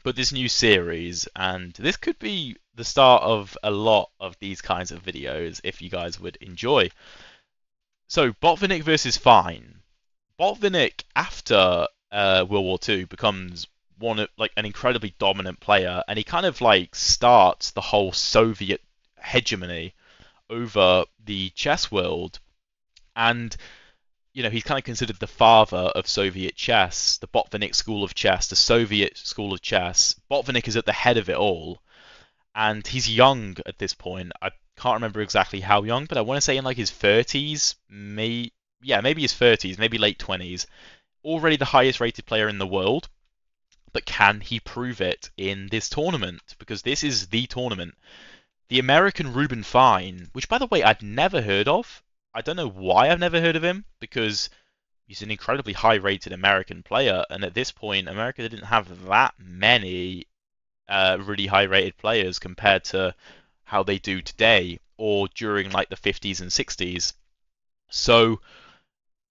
but this new series, and this could be the start of a lot of these kinds of videos if you guys would enjoy. So, Botvinnik versus Fine. Botvinnik, after uh, World War II, becomes one of like an incredibly dominant player, and he kind of like starts the whole Soviet hegemony over the chess world, and you know he's kind of considered the father of Soviet chess, the Botvinnik school of chess, the Soviet school of chess. Botvinnik is at the head of it all, and he's young at this point. I can't remember exactly how young, but I want to say in like his 30s, may yeah, maybe his 30s, maybe late 20s. Already the highest rated player in the world but can he prove it in this tournament? Because this is the tournament. The American Reuben Fine, which by the way I'd never heard of. I don't know why I've never heard of him, because he's an incredibly high rated American player, and at this point America didn't have that many uh, really high rated players compared to how they do today or during like the 50s and 60s. So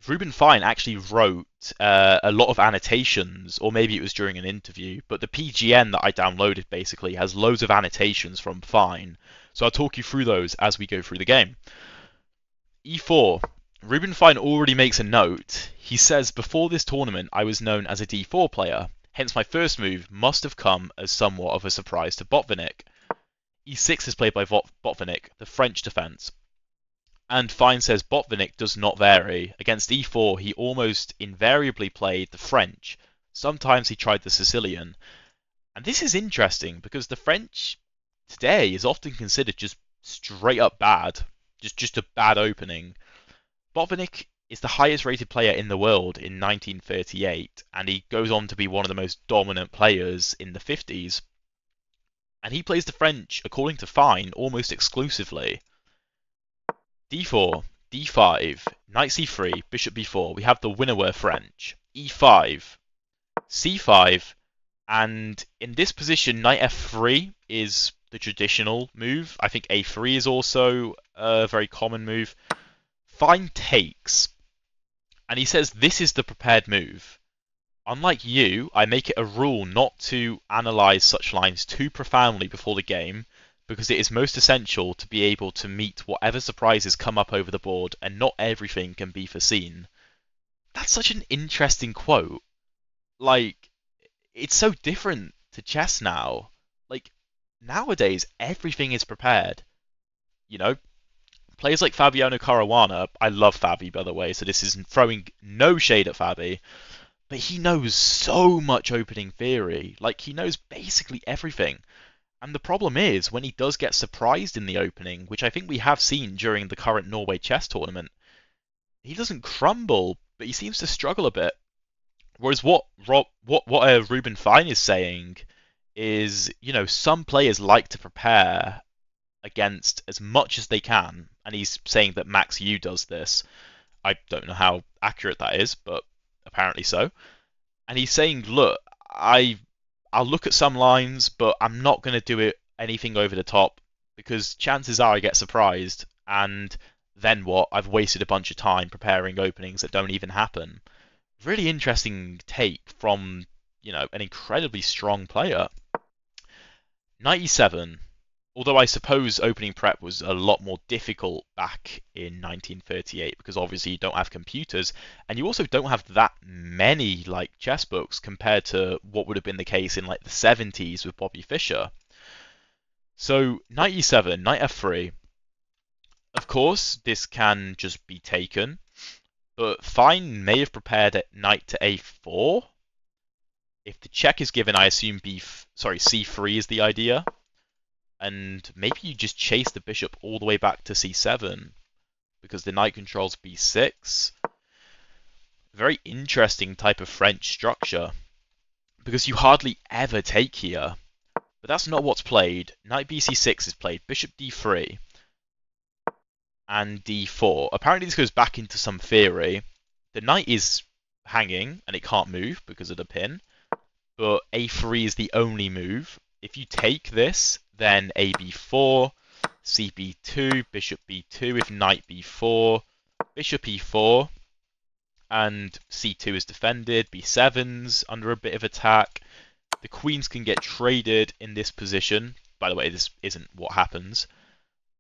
Reuben Fine actually wrote uh, a lot of annotations, or maybe it was during an interview, but the PGN that I downloaded basically has loads of annotations from Fine. So I'll talk you through those as we go through the game. E4. Reuben Fine already makes a note. He says, Before this tournament, I was known as a D4 player, hence my first move must have come as somewhat of a surprise to Botvinnik. E6 is played by Botvinnik, the French defense. And Fine says Botvinnik does not vary. Against e4, he almost invariably played the French. Sometimes he tried the Sicilian. And this is interesting because the French today is often considered just straight up bad, just just a bad opening. Botvinnik is the highest rated player in the world in 1938, and he goes on to be one of the most dominant players in the 50s. And he plays the French, according to Fine, almost exclusively d4, d5, knight c3, bishop b4. We have the Winawer French. e5, c5, and in this position, knight f3 is the traditional move. I think a3 is also a very common move. Fine takes, and he says this is the prepared move. Unlike Euwe, I make it a rule not to analyze such lines too profoundly before the game, because it is most essential to be able to meet whatever surprises come up over the board, and not everything can be foreseen. That's such an interesting quote. Like, it's so different to chess now. Like, nowadays, everything is prepared. You know, players like Fabiano Caruana, I love Fabi, by the way, so this is throwing no shade at Fabi, but he knows so much opening theory. Like, he knows basically everything. And the problem is, when he does get surprised in the opening, which I think we have seen during the current Norway chess tournament, he doesn't crumble, but he seems to struggle a bit. Whereas what Rob, what what uh, Reuben Fine is saying is, you know, some players like to prepare against as much as they can, and he's saying that Max Euwe does this. I don't know how accurate that is, but apparently so. And he's saying, look, I I'll look at some lines, but I'm not going to do it anything over the top because chances are I get surprised, and then what? I've wasted a bunch of time preparing openings that don't even happen. Really interesting take from you know an incredibly strong player. 97 although I suppose opening prep was a lot more difficult back in 1938 because obviously you don't have computers and you also don't have that many like chess books compared to what would have been the case in like the 70s with Bobby Fischer. So 97, knight f3. Of course, this can just be taken, but Fine may have prepared at knight to a4. If the check is given, I assume b sorry c3 is the idea and maybe you just chase the bishop all the way back to c7 because the knight controls b6. Very interesting type of French structure because you hardly ever take here. But that's not what's played. Knight bc6 is played, bishop d3 and d4. Apparently this goes back into some theory. The knight is hanging and it can't move because of the pin, but a3 is the only move. If you take this, then a b4, c b2, bishop b2 with knight b4, bishop e4, and c2 is defended, b7's under a bit of attack. The queens can get traded in this position. By the way, this isn't what happens.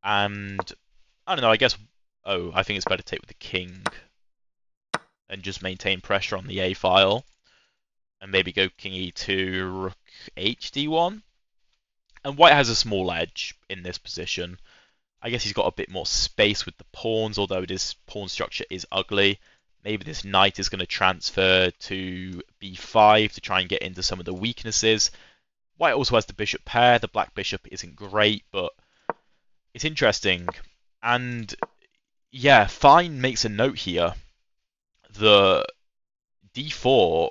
And I don't know, I guess, oh, I think it's better to take with the king and just maintain pressure on the a file. And maybe go king e2, rook h d1. And white has a small edge in this position. I guess he's got a bit more space with the pawns, although this pawn structure is ugly. Maybe this knight is going to transfer to b5 to try and get into some of the weaknesses. White also has the bishop pair. The black bishop isn't great, but it's interesting. And yeah, Fine makes a note here. The d4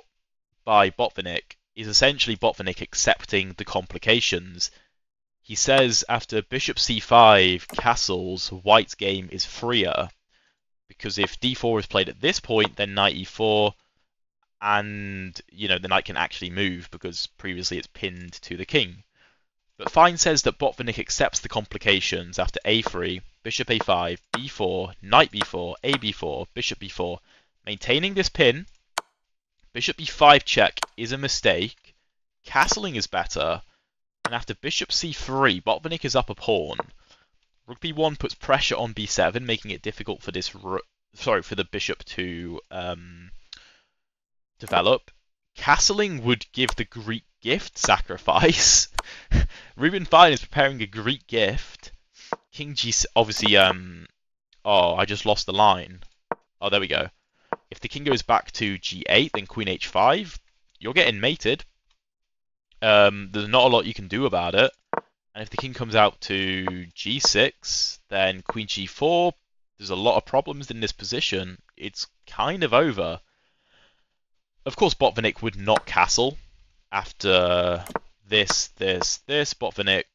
by Botvinnik is essentially Botvinnik accepting the complications he says after bishop c5 castles, white's game is freer. Because if d4 is played at this point, then knight e4, and you know the knight can actually move because previously it's pinned to the king. But Fine says that Botvinnik accepts the complications after a3, bishop a5, b4, knight b4, a b4, bishop b4. Maintaining this pin, bishop b5 check is a mistake, castling is better, and after bishop c3, Botvinnik is up a pawn. Rook b1 puts pressure on b7, making it difficult for this sorry for the bishop to um, develop. Castling would give the Greek gift sacrifice. [laughs] Reuben Fine is preparing a Greek gift. King G obviously um oh I just lost the line. Oh there we go. If the king goes back to g8, then queen h5, you're getting mated um, there's not a lot you can do about it. And if the king comes out to g6, then queen g4, there's a lot of problems in this position. It's kind of over. Of course, Botvinnik would not castle after this, this, this. Botvinnik,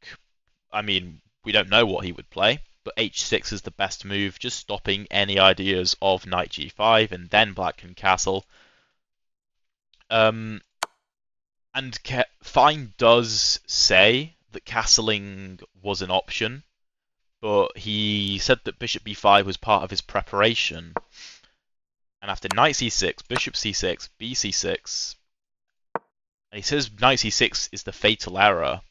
I mean, we don't know what he would play, but h6 is the best move, just stopping any ideas of knight g5, and then black can castle. Um, and Fine does say that castling was an option, but he said that bishop b5 was part of his preparation. And after knight c6, bishop c6, bc6, and he says knight c6 is the fatal error.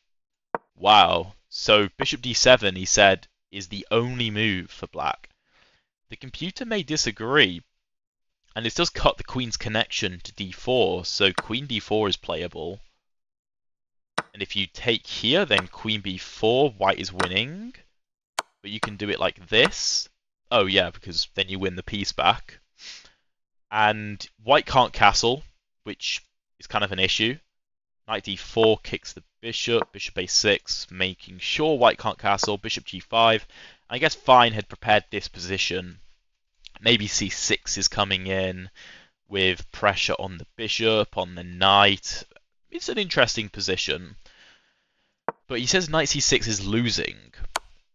Wow. So bishop d7, he said, is the only move for black. The computer may disagree, and this does cut the queen's connection to d4, so queen d4 is playable. And if you take here, then queen b4, white is winning. But you can do it like this. Oh yeah, because then you win the piece back. And white can't castle, which is kind of an issue. Knight d4 kicks the bishop, bishop a6, making sure white can't castle, bishop g5. I guess Fine had prepared this position. Maybe c6 is coming in with pressure on the bishop, on the knight. It's an interesting position. But he says knight c6 is losing.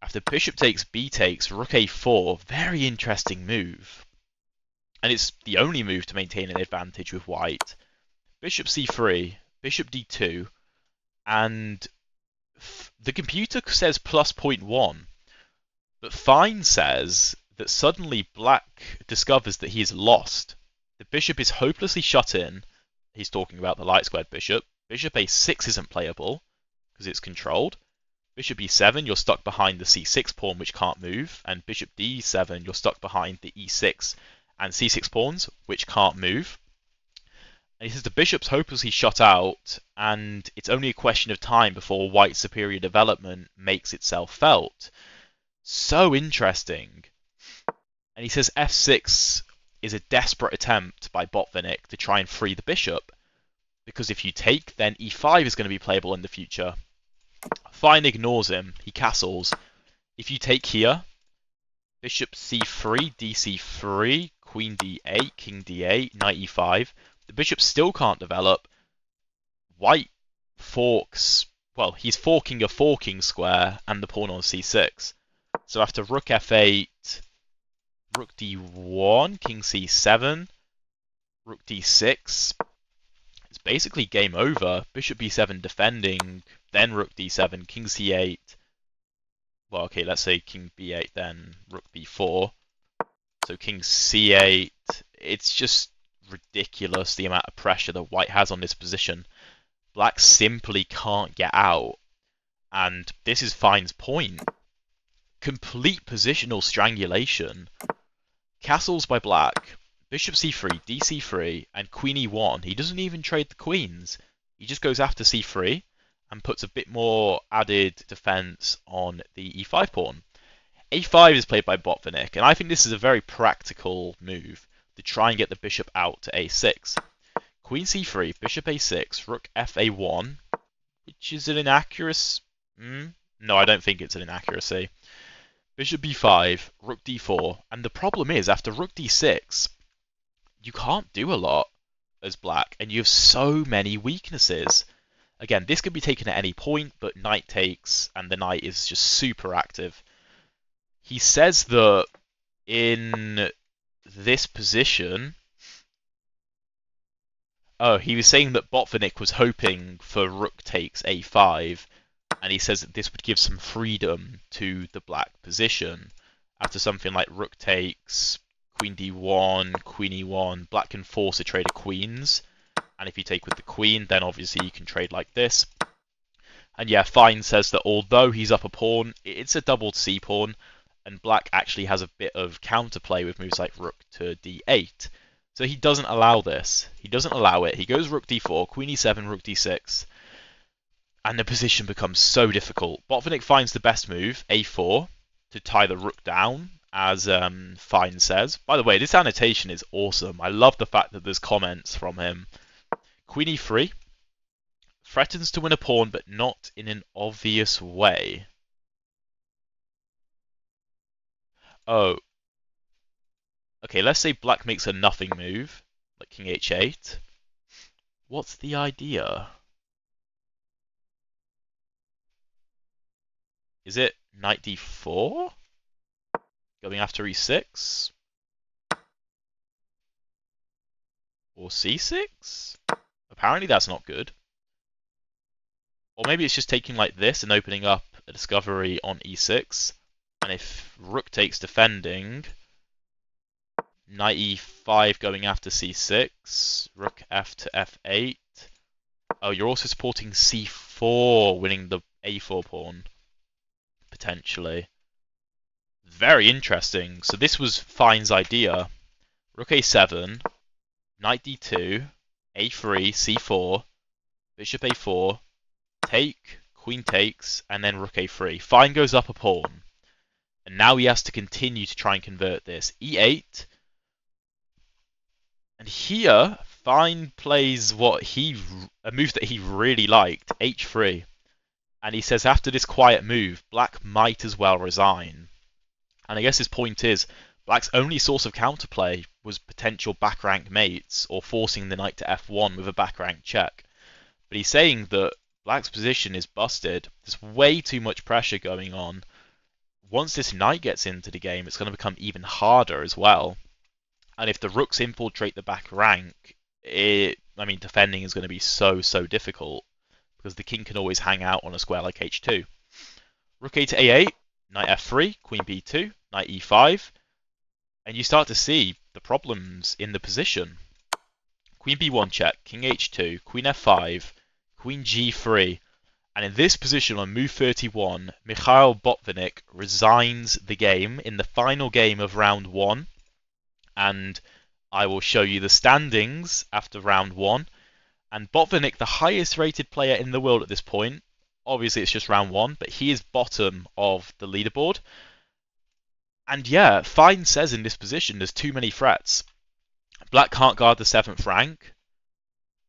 After bishop takes, b takes, rook a4, very interesting move. And it's the only move to maintain an advantage with white. Bishop c3, bishop d2, and the computer says plus 0.1, but Fine says that suddenly Black discovers that he is lost. The bishop is hopelessly shut in. He's talking about the light squared bishop. Bishop a6 isn't playable because it's controlled. Bishop e7, you're stuck behind the c6 pawn, which can't move, and bishop d7, you're stuck behind the e6 and c6 pawns, which can't move. He says the bishop's hopelessly shut out, and it's only a question of time before white superior development makes itself felt. So interesting. And he says f6 is a desperate attempt by Botvinnik to try and free the bishop, because if you take, then e5 is going to be playable in the future. Fine ignores him. He castles. If you take here, bishop c3, dc3, queen d8, king d8, knight e5, the bishop still can't develop. White forks, well, he's forking a forking square and the pawn on c6. So after rook f8, rook d1, king c7, rook d6, it's basically game over. Bishop b7 defending, then rook d7, king c8. Well, okay, let's say king b8, then rook b4. So king c8. It's just ridiculous the amount of pressure that white has on this position. Black simply can't get out. And this is Fine's point. Complete positional strangulation. Castles by black, bishop c3, dc3, and queen e1. He doesn't even trade the queens. He just goes after c3 and puts a bit more added defense on the e5 pawn. a5 is played by Botvinnik, and I think this is a very practical move to try and get the bishop out to a6. Queen c3, bishop a6, rook fa1, which is an inaccuracy. Mm? No, I don't think it's an inaccuracy. Bishop b5, rook d4, and the problem is, after rook d6, you can't do a lot as black, and you have so many weaknesses. Again, this could be taken at any point, but knight takes, and the knight is just super active. He says that in this position... Oh, he was saying that Botvinnik was hoping for rook takes a5, and he says that this would give some freedom to the black position. After something like rook takes, queen d1, queen e1, black can force a trade of queens. And if you take with the queen, then obviously you can trade like this. And yeah, Fine says that although he's up a pawn, it's a doubled c pawn, and black actually has a bit of counterplay with moves like rook to d8. So he doesn't allow this. He doesn't allow it. He goes rook d4, queen e7, rook d6, and the position becomes so difficult. Botvinnik finds the best move, a4, to tie the rook down, as um, Fine says. By the way, this annotation is awesome. I love the fact that there's comments from him. Queen e3 threatens to win a pawn, but not in an obvious way. Oh. Okay, let's say black makes a nothing move, like king h8. What's the idea? Is it knight d4? Going after e6? Or c6? Apparently that's not good. Or maybe it's just taking like this and opening up a discovery on e6. And if rook takes defending, knight e5 going after c6, rook f to f8. Oh, you're also supporting c4, winning the a4 pawn potentially. Very interesting. So this was Fine's idea. Rook a7, knight d2, a3, c4, bishop a4, take, queen takes, and then rook a3. Fine goes up a pawn. And now he has to continue to try and convert this. e8. And here, Fine plays what he a move that he really liked, h3. And he says after this quiet move, Black might as well resign. And I guess his point is Black's only source of counterplay was potential back rank mates or forcing the knight to f1 with a back rank check. But he's saying that Black's position is busted. There's way too much pressure going on. Once this knight gets into the game, it's going to become even harder as well. And if the rooks infiltrate the back rank, it, I mean, defending is going to be so, so difficult because the king can always hang out on a square like h2. Rook a to a8, knight f3, queen b2, knight e5, and you start to see the problems in the position. Queen b1 check, king h2, queen f5, queen g3, and in this position on move 31, Mikhail Botvinnik resigns the game in the final game of round 1, and I will show you the standings after round 1. And Botvinnik, the highest rated player in the world at this point, obviously it's just round 1, but he is bottom of the leaderboard. And yeah, Fine says in this position there's too many threats. Black can't guard the 7th rank.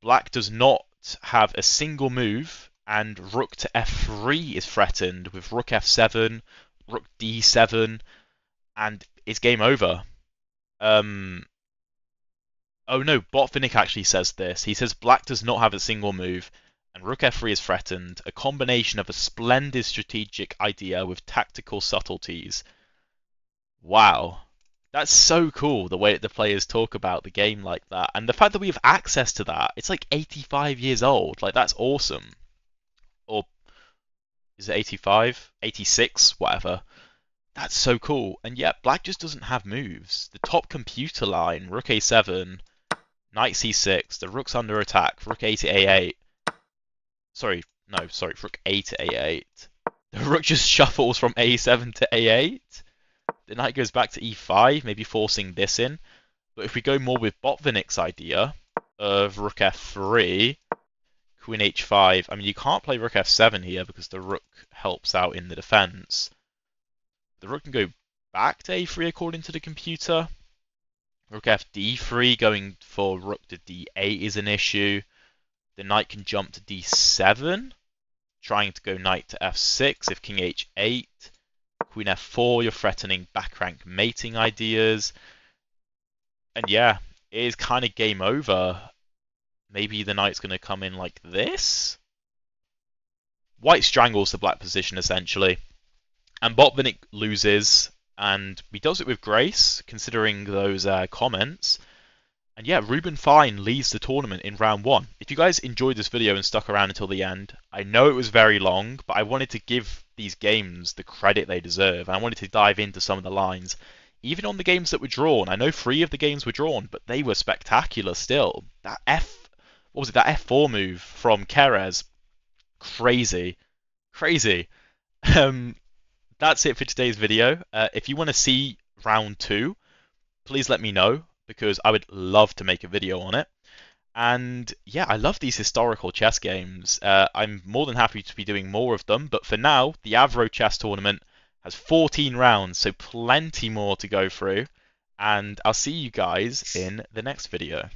Black does not have a single move, and rook to f3 is threatened with rook f7, rook d7, and it's game over. Um, oh no, Botvinnik actually says this. He says black does not have a single move, and rook f3 is threatened, a combination of a splendid strategic idea with tactical subtleties. Wow. That's so cool the way that the players talk about the game like that. And the fact that we have access to that, it's like 85 years old. Like, that's awesome. Is it 85? 86? Whatever. That's so cool. And yet, black just doesn't have moves. The top computer line, rook a7, knight c6, the rook's under attack, rook a to a8. Sorry, no, sorry, rook a to a8. The rook just [laughs] shuffles from a7 to a8 the knight goes back to e5, maybe forcing this in. But if we go more with Botvinnik's idea of rook f3, queen h5, I mean, you can't play rook f7 here because the rook helps out in the defense. The rook can go back to a3 according to the computer. Rook f d3 going for rook to d8 is an issue. The knight can jump to d7, trying to go knight to f6 if king h8 queen f4, you're threatening back rank mating ideas. And yeah, it is kind of game over. Maybe the knight's going to come in like this? White strangles the black position essentially. And Botvinnik loses, and he does it with grace, considering those uh, comments. And yeah, Reuben Fine leads the tournament in round one. If you guys enjoyed this video and stuck around until the end, I know it was very long, but I wanted to give these games the credit they deserve. I wanted to dive into some of the lines. Even on the games that were drawn, I know three of the games were drawn, but they were spectacular still. That F, what was it, that F4 move from Keres, crazy, crazy. Um, that's it for today's video. Uh, if you want to see round two, please let me know because I would love to make a video on it. And yeah, I love these historical chess games. Uh, I'm more than happy to be doing more of them, but for now, the Avro Chess Tournament has 14 rounds, so plenty more to go through. And I'll see you guys in the next video.